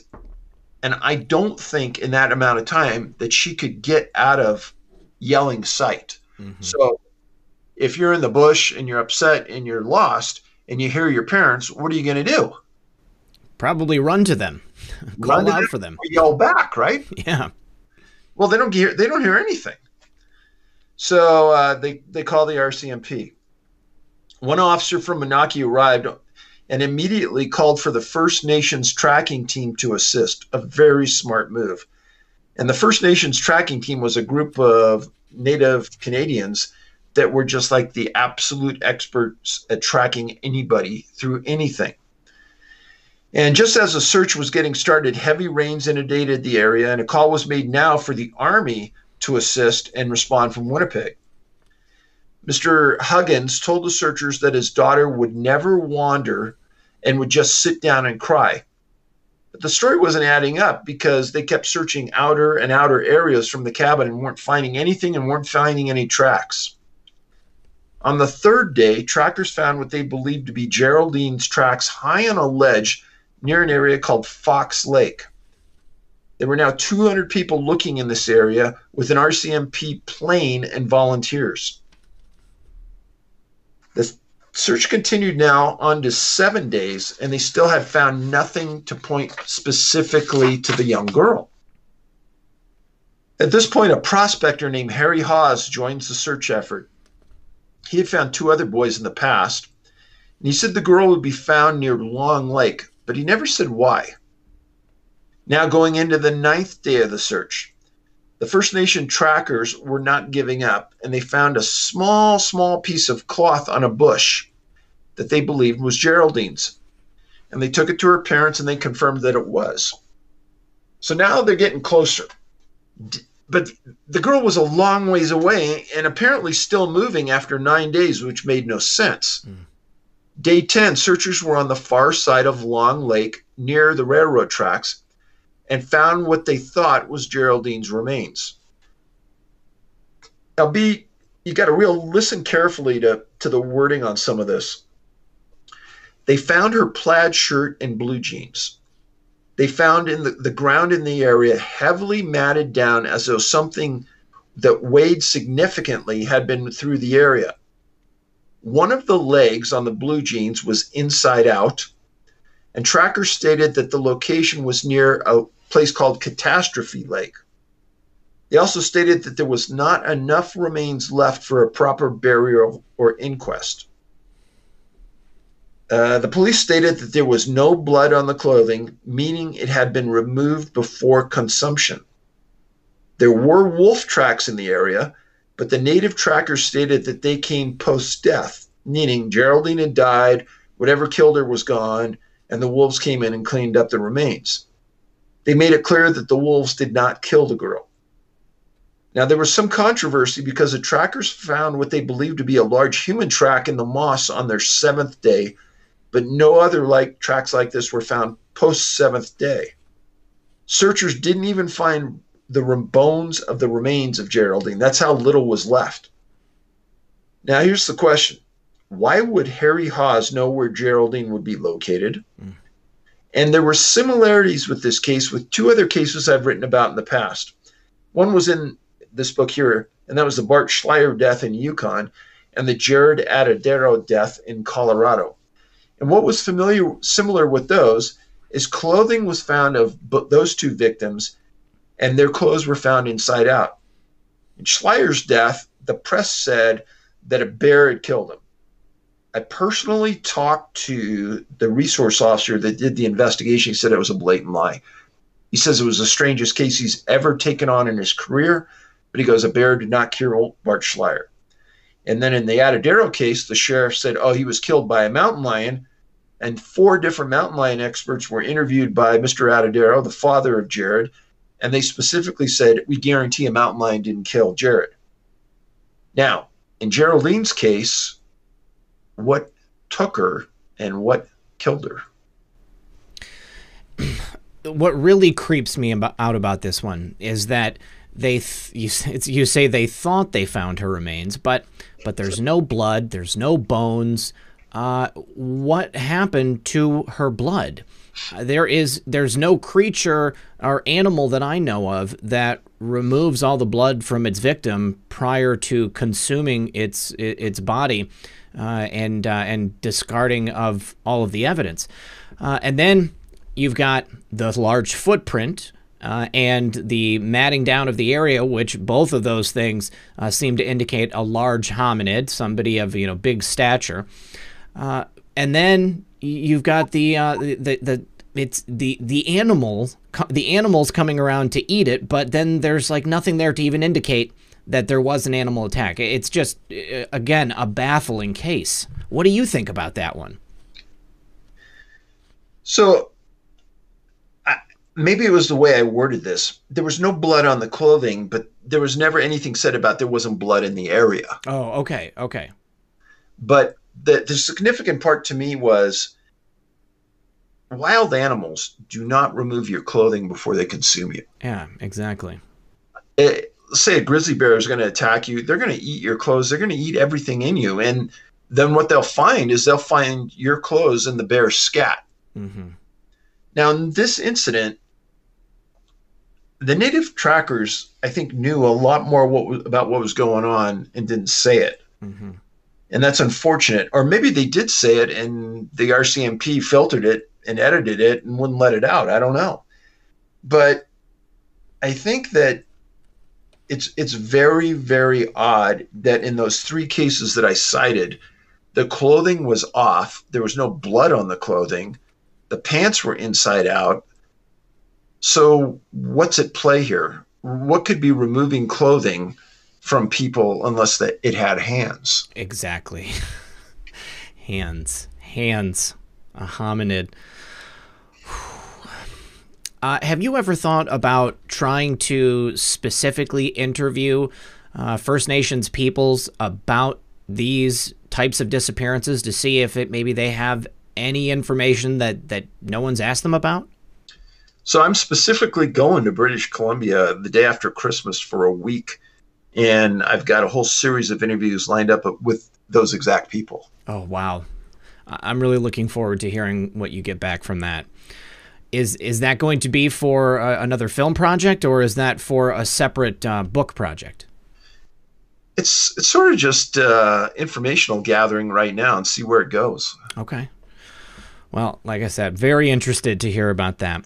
And I don't think in that amount of time that she could get out of yelling sight. Mm-hmm. So if you're in the bush and you're upset and you're lost and you hear your parents, what are you going to do? Probably run to them, [laughs] call out for them, yell back, right? Yeah. Well, they don't hear. They don't hear anything. So uh, they they call the RCMP. One officer from Minaki arrived and immediately called for the First Nations tracking team to assist. A very smart move. And the First Nations tracking team was a group of Native Canadians that were just like the absolute experts at tracking anybody through anything. And just as the search was getting started, heavy rains inundated the area, and a call was made now for the Army to assist and respond from Winnipeg. Mr. Huggins told the searchers that his daughter would never wander and would just sit down and cry. But the story wasn't adding up because they kept searching outer and outer areas from the cabin and weren't finding anything and weren't finding any tracks. On the third day, trackers found what they believed to be Geraldine's tracks high on a ledge near an area called Fox Lake. There were now 200 people looking in this area with an RCMP plane and volunteers. The search continued now on to seven days, and they still had found nothing to point specifically to the young girl. At this point, a prospector named Harry Hawes joins the search effort. He had found two other boys in the past, and he said the girl would be found near Long Lake, but he never said why. Now, going into the ninth day of the search, the First Nation trackers were not giving up, and they found a small, small piece of cloth on a bush that they believed was Geraldine's. And they took it to her parents and they confirmed that it was. So now they're getting closer. But the girl was a long ways away and apparently still moving after nine days, which made no sense. Mm. Day 10, searchers were on the far side of Long Lake near the railroad tracks, and found what they thought was Geraldine's remains. Now, be you got to real listen carefully to to the wording on some of this. They found her plaid shirt and blue jeans. They found in the, the ground in the area heavily matted down as though something that weighed significantly had been through the area. One of the legs on the blue jeans was inside out, and trackers stated that the location was near a place called Catastrophe Lake. They also stated that there was not enough remains left for a proper burial or inquest. Uh, the police stated that there was no blood on the clothing, meaning it had been removed before consumption. There were wolf tracks in the area, but the native trackers stated that they came post death, meaning Geraldine had died, whatever killed her was gone, and the wolves came in and cleaned up the remains. They made it clear that the wolves did not kill the girl. Now, there was some controversy because the trackers found what they believed to be a large human track in the moss on their seventh day, but no other like tracks like this were found post seventh day. Searchers didn't even find the bones of the remains of Geraldine. That's how little was left. Now, here's the question why would Harry Hawes know where Geraldine would be located? Mm. And there were similarities with this case with two other cases I've written about in the past. One was in this book here, and that was the Bart Schleyer death in Yukon and the Jaryd Atadero death in Colorado. And what was familiar similar with those is clothing was found of those two victims, and their clothes were found inside out. In Schleyer's death, the press said that a bear had killed him. I personally talked to the resource officer that did the investigation. He said it was a blatant lie. He says it was the strangest case he's ever taken on in his career, but he goes, a bear did not kill Bart Schleyer. And then in the Atadero case, the sheriff said, oh, he was killed by a mountain lion. And four different mountain lion experts were interviewed by Mr. Atadero, the father of Jaryd, and they specifically said, we guarantee a mountain lion didn't kill Jaryd. Now, in Geraldine's case, what took her and what killed her. [clears throat] What really creeps me about, out about this one is that they th- you, you say they thought they found her remains, but but there's no blood, there's no bones. Uh, what happened to her blood? There is there's no creature or animal that I know of that removes all the blood from its victim prior to consuming its its body uh, and uh, and discarding of all of the evidence. Uh, and then you've got the large footprint uh, and the matting down of the area, which both of those things uh, seem to indicate a large hominid, somebody of you know big stature. Uh, and then you've got the the the it's the the animal the animals coming around to eat it, but then there's like nothing there to even indicate that there was an animal attack. It's just, uh, again, a baffling case. What do you think about that one? So, I, maybe it was the way I worded this. There was no blood on the clothing, but there was never anything said about there wasn't blood in the area. Oh, okay, okay. But the, the significant part to me was wild animals do not remove your clothing before they consume you. Yeah, exactly. It, say a grizzly bear is going to attack you, they're going to eat your clothes. They're going to eat everything in you. And then what they'll find is they'll find your clothes in the bear's scat. Mm-hmm. Now, in this incident, the native trackers, I think, knew a lot more what about what was going on and didn't say it. Mm-hmm. And that's unfortunate. Or maybe they did say it and the RCMP filtered it and edited it and wouldn't let it out. I don't know. But I think that it's it's very very odd that in those three cases that I cited, the clothing was off. There was no blood on the clothing. The pants were inside out. So what's at play here? What could be removing clothing from people unless that it had hands? Exactly. [laughs] hands. Hands. A hominid. Uh, have you ever thought about trying to specifically interview uh, First Nations peoples about these types of disappearances to see if it maybe they have any information that that no one's asked them about? So I'm specifically going to British Columbia the day after Christmas for a week. And I've got a whole series of interviews lined up with those exact people. Oh, wow. I'm really looking forward to hearing what you get back from that. Is is that going to be for uh, another film project, or is that for a separate uh, book project? It's it's sort of just uh, informational gathering right now and see where it goes. Okay. Well, like I said, very interested to hear about that.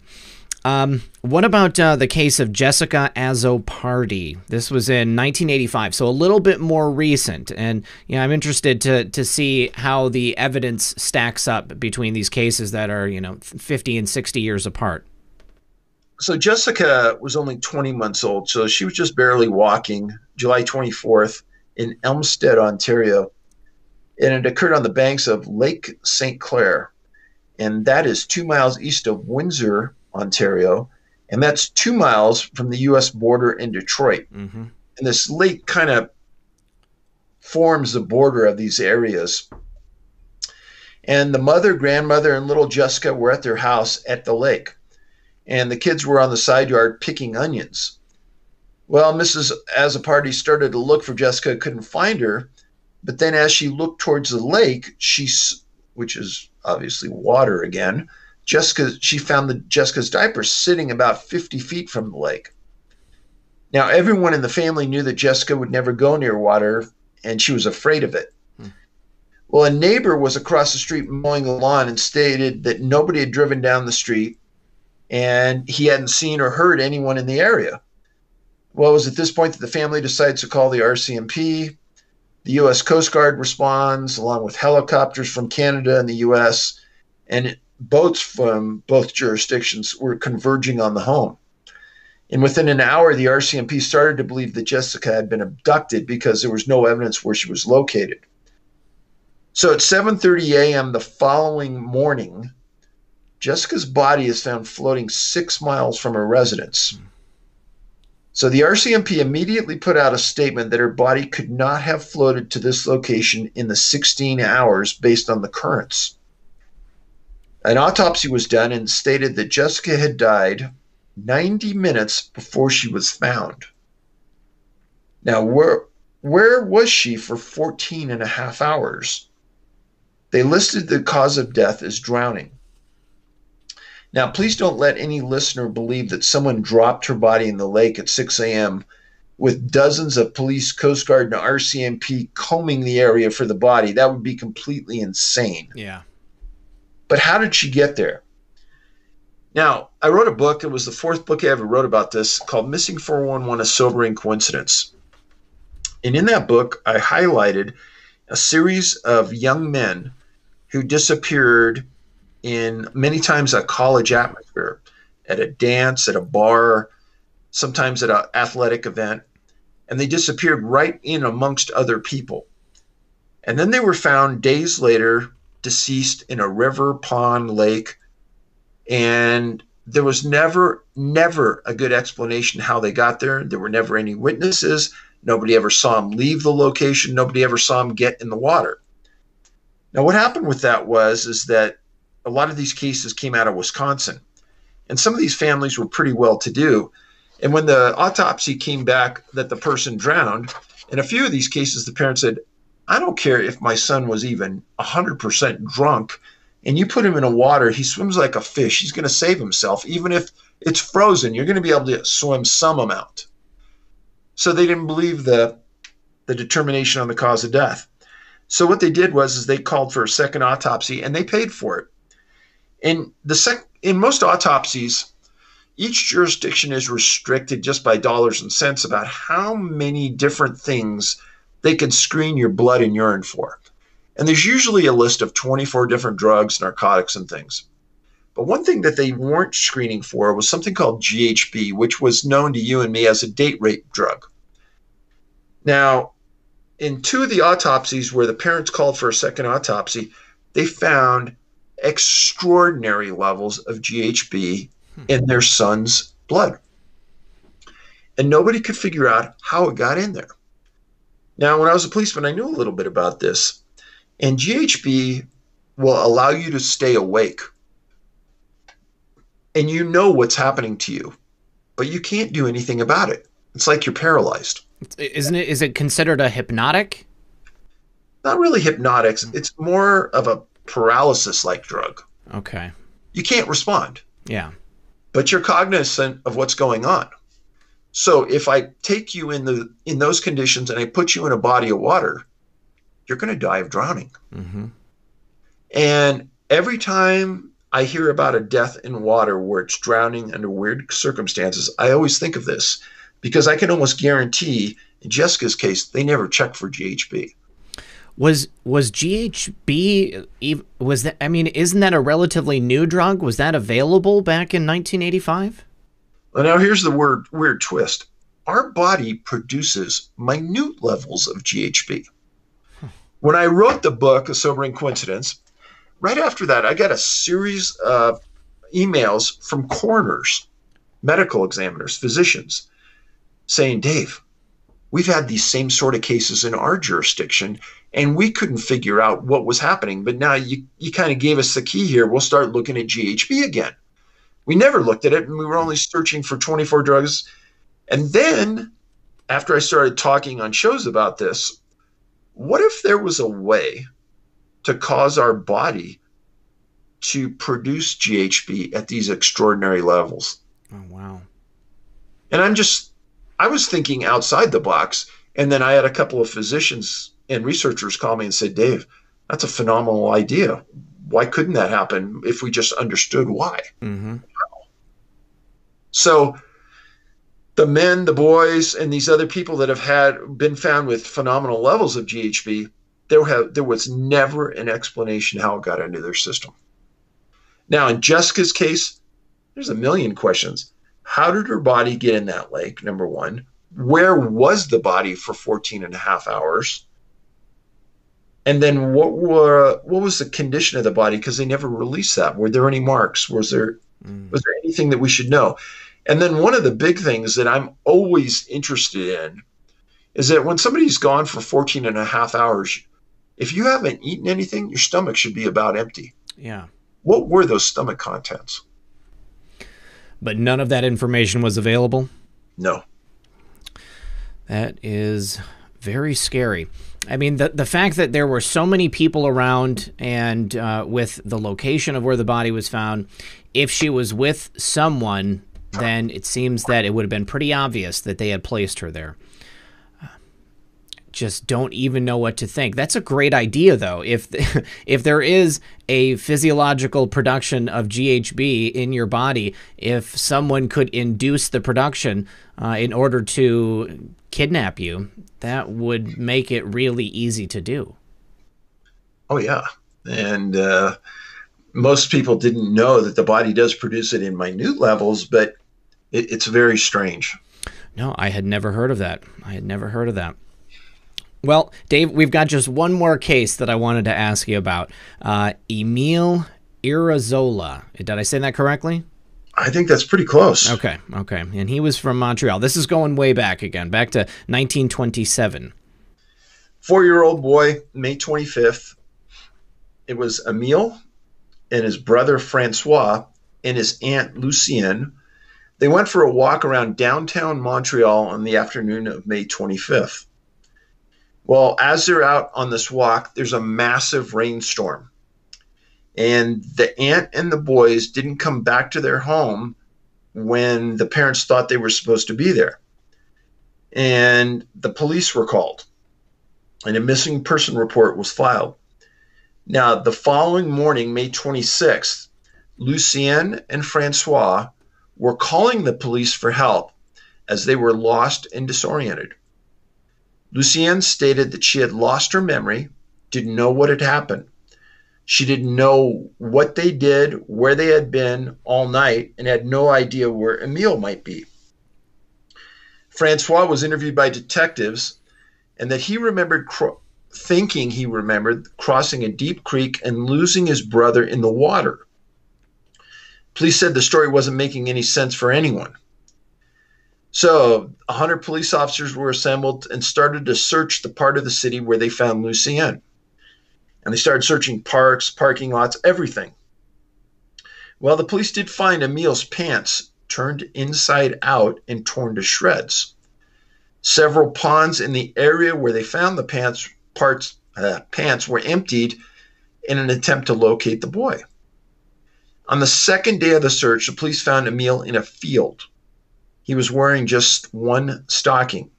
Um, what about uh, the case of Jessica Azzopardi? This was in 1985, so a little bit more recent. And yeah, I'm interested to to see how the evidence stacks up between these cases that are you know 50 and 60 years apart. So Jessica was only 20 months old, so she was just barely walking. July 24th in Elmstead, Ontario, and it occurred on the banks of Lake St. Clair, and that is two miles east of Windsor Ontario, and that's two miles from the U.S. border in Detroit. Mm-hmm. And this lake kind of forms the border of these areas. And the mother, grandmother, and little Jessica were at their house at the lake, and the kids were on the side yard picking onions. Well, Mrs. Azzopardi started to look for Jessica, couldn't find her, but then as she looked towards the lake, she, which is obviously water again, Jessica, she found the Jessica's diaper sitting about 50 feet from the lake. Now, everyone in the family knew that Jessica would never go near water, and she was afraid of it. Hmm. Well, a neighbor was across the street mowing the lawn and stated that nobody had driven down the street and he hadn't seen or heard anyone in the area. Well, it was at this point that the family decides to call the RCMP. The U.S. Coast Guard responds, along with helicopters from Canada and the U.S., and boats from both jurisdictions were converging on the home. And within an hour, the RCMP started to believe that Jessica had been abducted because there was no evidence where she was located. So at 7:30 a.m. the following morning, Jessica's body is found floating six miles from her residence. So the RCMP immediately put out a statement that her body could not have floated to this location in the 16 hours based on the currents. An autopsy was done and stated that Jessica had died 90 minutes before she was found. Now, where, where was she for 14 and a half hours? They listed the cause of death as drowning. Now, please don't let any listener believe that someone dropped her body in the lake at 6 a.m. with dozens of police, Coast Guard, and RCMP combing the area for the body. That would be completely insane. Yeah. But how did she get there? Now, I wrote a book. It was the fourth book I ever wrote about this called Missing 411 A Sobering Coincidence. And in that book, I highlighted a series of young men who disappeared in many times a college atmosphere, at a dance, at a bar, sometimes at an athletic event, and they disappeared right in amongst other people. And then they were found days later deceased in a river, pond, lake, and there was never, never a good explanation how they got there. There were never any witnesses. Nobody ever saw them leave the location. Nobody ever saw them get in the water. Now, what happened with that was is that a lot of these cases came out of Wisconsin, and some of these families were pretty well to do. And when the autopsy came back that the person drowned, in a few of these cases, the parents said, I don't care if my son was even 100% drunk and you put him in a water, he swims like a fish. He's going to save himself. Even if it's frozen, you're going to be able to swim some amount. So they didn't believe the, the determination on the cause of death. So what they did was is they called for a second autopsy and they paid for it. In the sec- in most autopsies, each jurisdiction is restricted just by dollars and cents about how many different things they can screen your blood and urine for. And there's usually a list of 24 different drugs, narcotics, and things. But one thing that they weren't screening for was something called GHB, which was known to you and me as a date rape drug. Now, in two of the autopsies where the parents called for a second autopsy, they found extraordinary levels of GHB hmm. in their son's blood. And nobody could figure out how it got in there. Now, when I was a policeman, I knew a little bit about this. And GHB will allow you to stay awake. and you know what's happening to you, but you can't do anything about it. It's like you're paralyzed. Isn't it? Is it considered a hypnotic? Not really hypnotics. It's more of a paralysis like drug. Okay. You can't respond. Yeah. But you're cognizant of what's going on. So if I take you in the in those conditions and I put you in a body of water, you're going to die of drowning. Mm-hmm. And every time I hear about a death in water where it's drowning under weird circumstances, I always think of this because I can almost guarantee in Jessica's case they never checked for GHB. Was was GHB was that I mean isn't that a relatively new drug? Was that available back in 1985? Well, now here's the word weird twist. Our body produces minute levels of GHB. When I wrote the book, A Sobering Coincidence, right after that, I got a series of emails from coroners, medical examiners, physicians saying, Dave, we've had these same sort of cases in our jurisdiction and we couldn't figure out what was happening. But now you, you kind of gave us the key here. We'll start looking at GHB again. We never looked at it and we were only searching for 24 drugs. And then after I started talking on shows about this, what if there was a way to cause our body to produce GHB at these extraordinary levels? Oh, wow. And I'm just I was thinking outside the box. And then I had a couple of physicians and researchers call me and say, Dave, that's a phenomenal idea. Why couldn't that happen if we just understood why? Mm-hmm. So the men, the boys, and these other people that have had been found with phenomenal levels of GHB, there have there was never an explanation how it got into their system. Now in Jessica's case, there's a million questions. How did her body get in that lake? Number one. Where was the body for 14 and a half hours? And then what were what was the condition of the body? Because they never released that. Were there any marks? Was there mm. was there anything that we should know? And then one of the big things that I'm always interested in is that when somebody's gone for 14 and a half hours, if you haven't eaten anything, your stomach should be about empty. Yeah. What were those stomach contents? but none of that information was available? No. That is very scary. I mean, the the fact that there were so many people around, and uh, with the location of where the body was found, if she was with someone, then it seems that it would have been pretty obvious that they had placed her there just don't even know what to think. That's a great idea, though. If [laughs] if there is a physiological production of GHB in your body, if someone could induce the production uh, in order to kidnap you, that would make it really easy to do. Oh yeah, and uh, most people didn't know that the body does produce it in minute levels, but it, it's very strange. No, I had never heard of that. I had never heard of that. Well, Dave, we've got just one more case that I wanted to ask you about. Uh, Emile Irazola. Did I say that correctly? I think that's pretty close. Okay, okay. And he was from Montreal. This is going way back again, back to 1927. Four year old boy, May 25th. It was Emile and his brother Francois and his aunt Lucienne. They went for a walk around downtown Montreal on the afternoon of May 25th. Well, as they're out on this walk, there's a massive rainstorm. And the aunt and the boys didn't come back to their home when the parents thought they were supposed to be there. And the police were called, and a missing person report was filed. Now, the following morning, May 26th, Lucienne and Francois were calling the police for help as they were lost and disoriented. Lucienne stated that she had lost her memory, didn't know what had happened. She didn't know what they did, where they had been all night, and had no idea where Emile might be. Francois was interviewed by detectives, and that he remembered cro- thinking he remembered crossing a deep creek and losing his brother in the water. Police said the story wasn't making any sense for anyone. So 100 police officers were assembled and started to search the part of the city where they found Lucienne. And they started searching parks, parking lots, everything. Well, the police did find Emile's pants turned inside out and torn to shreds. Several ponds in the area where they found the pants parts uh, pants were emptied in an attempt to locate the boy. On the second day of the search, the police found Emile in a field. He was wearing just one stocking.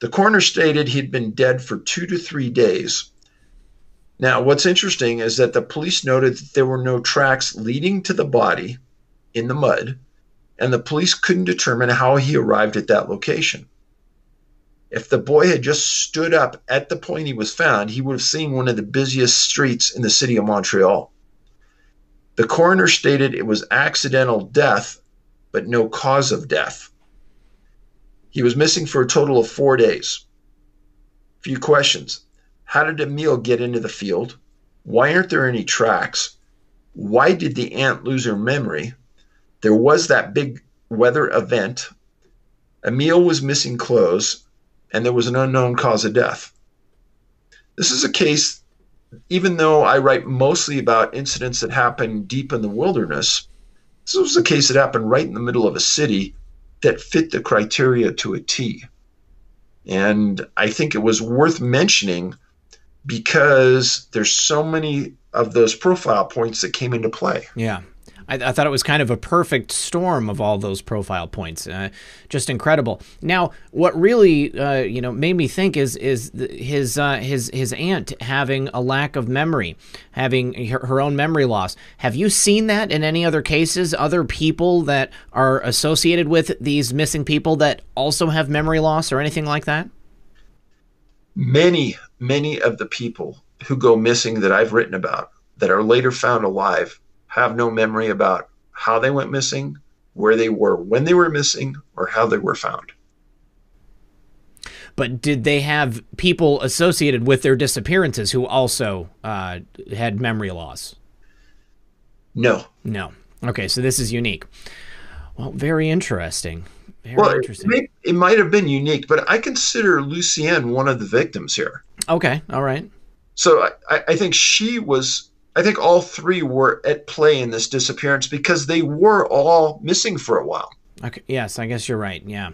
The coroner stated he'd been dead for two to three days. Now, what's interesting is that the police noted that there were no tracks leading to the body in the mud, and the police couldn't determine how he arrived at that location. If the boy had just stood up at the point he was found, he would have seen one of the busiest streets in the city of Montreal. The coroner stated it was accidental death, but no cause of death. He was missing for a total of four days. Few questions. How did Emile get into the field? Why aren't there any tracks? Why did the ant lose her memory? There was that big weather event. Emile was missing clothes, and there was an unknown cause of death. This is a case, even though I write mostly about incidents that happen deep in the wilderness, this was a case that happened right in the middle of a city that fit the criteria to a T. And I think it was worth mentioning because there's so many of those profile points that came into play. Yeah. I, I, thought it was kind of a perfect storm of all those profile points, uh, just incredible. Now, what really, uh, you know, made me think is is his uh, his his aunt having a lack of memory, having her, her own memory loss. Have you seen that in any other cases? Other people that are associated with these missing people that also have memory loss or anything like that? Many, many of the people who go missing that I've written about that are later found alive have no memory about how they went missing, where they were when they were missing, or how they were found. But did they have people associated with their disappearances who also uh, had memory loss? No. No. Okay, so this is unique. Well, very interesting. Very well, interesting. It, may, it might have been unique, but I consider Lucienne one of the victims here. Okay, all right. So I, I think she was I think all three were at play in this disappearance because they were all missing for a while. Okay. Yes, I guess you're right. Yeah.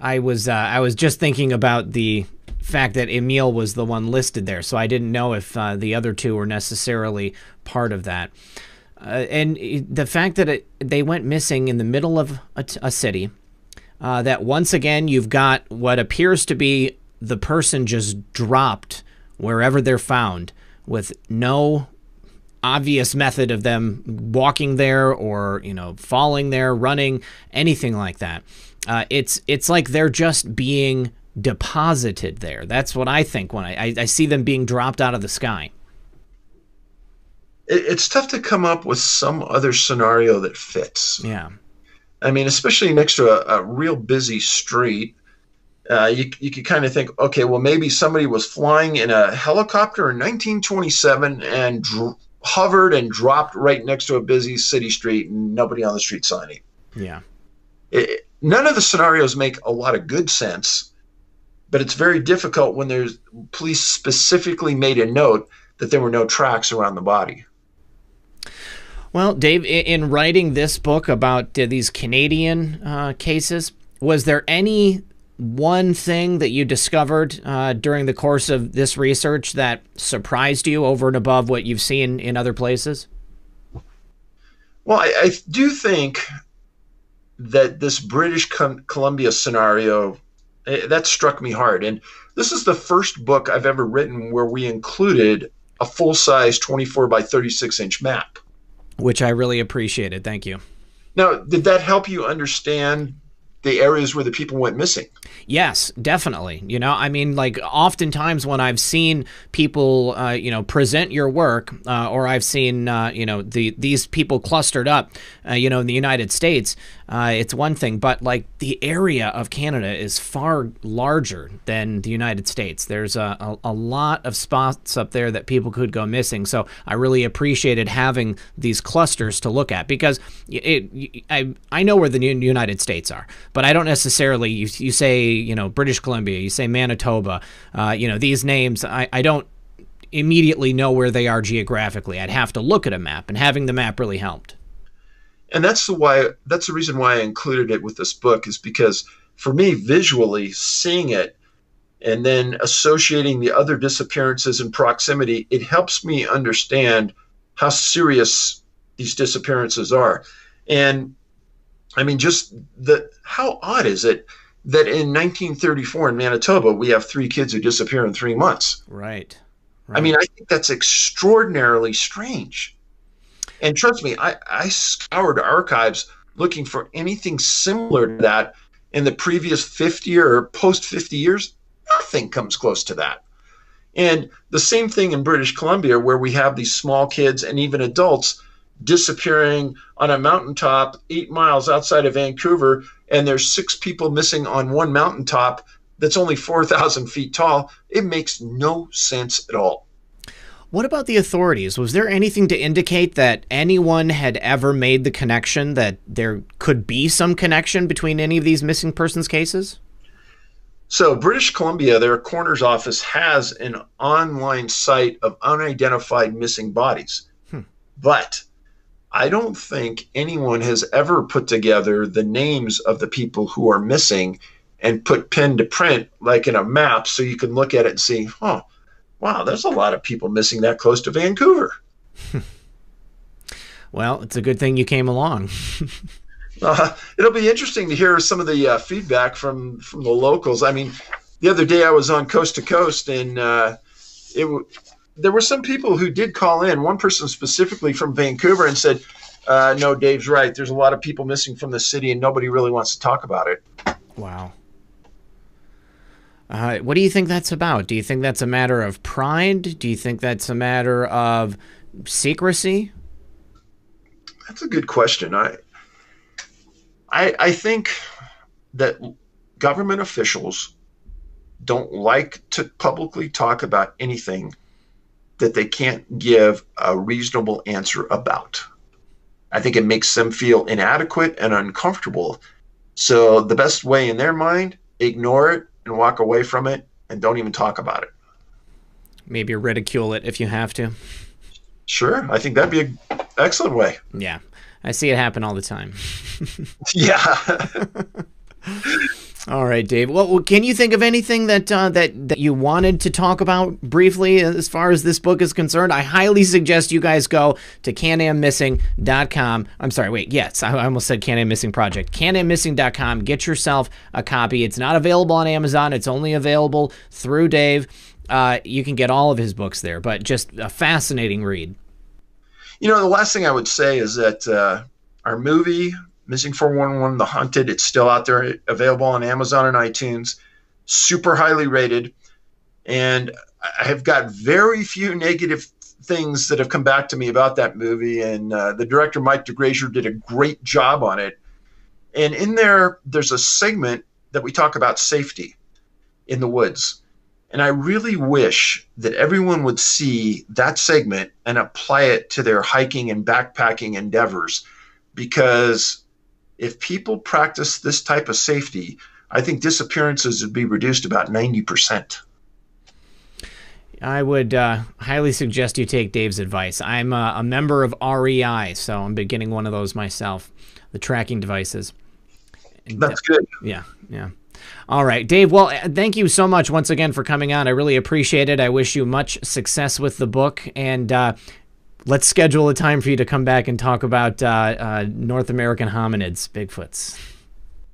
I was uh, I was just thinking about the fact that Emile was the one listed there, so I didn't know if uh, the other two were necessarily part of that. Uh, and the fact that it, they went missing in the middle of a, a city, uh, that once again you've got what appears to be the person just dropped wherever they're found with no obvious method of them walking there or you know falling there running anything like that. Uh, it's it's like they're just being deposited there. That's what i think when I, I, I see them being dropped out of the sky. It's tough to come up with some other scenario that fits. Yeah. I mean especially next to a, a real busy street uh, you, you could kind of think, okay, well, maybe somebody was flying in a helicopter in 1927 and dr- hovered and dropped right next to a busy city street, and nobody on the street saw any. Yeah. It, none of the scenarios make a lot of good sense, but it's very difficult when there's police specifically made a note that there were no tracks around the body. Well, Dave, in writing this book about uh, these Canadian uh, cases, was there any one thing that you discovered uh, during the course of this research that surprised you over and above what you've seen in other places? Well, I, I do think that this British Columbia scenario eh, that struck me hard, and this is the first book I've ever written where we included a full size 24 by 36 inch map, which I really appreciated. Thank you. Now, did that help you understand the areas where the people went missing? Yes, definitely. You know, I mean, like oftentimes when I've seen people, uh, you know, present your work, uh, or I've seen, uh, you know, the these people clustered up, uh, you know, in the United States, uh, it's one thing, but like the area of Canada is far larger than the United States. There's a, a, a lot of spots up there that people could go missing. So I really appreciated having these clusters to look at because it, it I I know where the United States are, but I don't necessarily. You, you say you know British Columbia, you say Manitoba, uh, you know these names. I, I don't immediately know where they are geographically. I'd have to look at a map, and having the map really helped. And that's the why that's the reason why I included it with this book is because for me visually seeing it and then associating the other disappearances in proximity, it helps me understand how serious these disappearances are. And I mean, just the how odd is it that in 1934 in Manitoba we have three kids who disappear in three months? Right. right. I mean, I think that's extraordinarily strange. And trust me, I, I scoured archives looking for anything similar to that in the previous 50 or post 50 years. Nothing comes close to that. And the same thing in British Columbia, where we have these small kids and even adults disappearing on a mountaintop eight miles outside of Vancouver, and there's six people missing on one mountaintop that's only 4,000 feet tall. It makes no sense at all. What about the authorities? Was there anything to indicate that anyone had ever made the connection that there could be some connection between any of these missing persons cases? So, British Columbia, their coroner's office has an online site of unidentified missing bodies. Hmm. But I don't think anyone has ever put together the names of the people who are missing and put pen to print like in a map so you can look at it and see, oh, wow, there's a lot of people missing that close to Vancouver. [laughs] well, it's a good thing you came along. [laughs] uh, it'll be interesting to hear some of the uh, feedback from from the locals. I mean, the other day I was on Coast to Coast, and uh, it there were some people who did call in. One person specifically from Vancouver and said, uh, "No, Dave's right. There's a lot of people missing from the city, and nobody really wants to talk about it." Wow. Uh, what do you think that's about? Do you think that's a matter of pride? Do you think that's a matter of secrecy? That's a good question. I, I, I think that government officials don't like to publicly talk about anything that they can't give a reasonable answer about. I think it makes them feel inadequate and uncomfortable. So the best way in their mind, ignore it and walk away from it and don't even talk about it. Maybe ridicule it if you have to. Sure, I think that'd be an excellent way. Yeah, I see it happen all the time. [laughs] yeah. [laughs] All right, Dave. Well, can you think of anything that uh, that that you wanted to talk about briefly as far as this book is concerned? I highly suggest you guys go to canammissing.com. I'm sorry, wait, yes, I almost said Can Missing Project. canammissing.com. Get yourself a copy. It's not available on Amazon. It's only available through Dave. Uh, you can get all of his books there, but just a fascinating read. You know, the last thing I would say is that uh, our movie Missing 411 The Hunted. It's still out there, available on Amazon and iTunes. Super highly rated. And I have got very few negative things that have come back to me about that movie. And uh, the director, Mike DeGrazier, did a great job on it. And in there, there's a segment that we talk about safety in the woods. And I really wish that everyone would see that segment and apply it to their hiking and backpacking endeavors because if people practice this type of safety, I think disappearances would be reduced about 90%. I would uh, highly suggest you take Dave's advice. I'm a, a, member of REI, so I'm beginning one of those myself, the tracking devices. And, That's good. Yeah, yeah. All right, Dave. Well, uh, thank you so much once again for coming on. I really appreciate it. I wish you much success with the book, and uh, let's schedule a time for you to come back and talk about uh, uh, North American hominids, Bigfoots.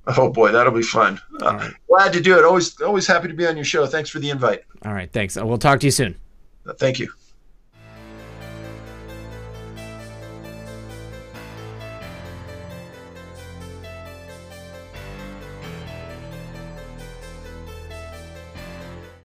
Oh boy, that'll be fun. Uh, right. Glad to do it. Always, always happy to be on your show. Thanks for the invite. All right, thanks. We'll talk to you soon. Thank you.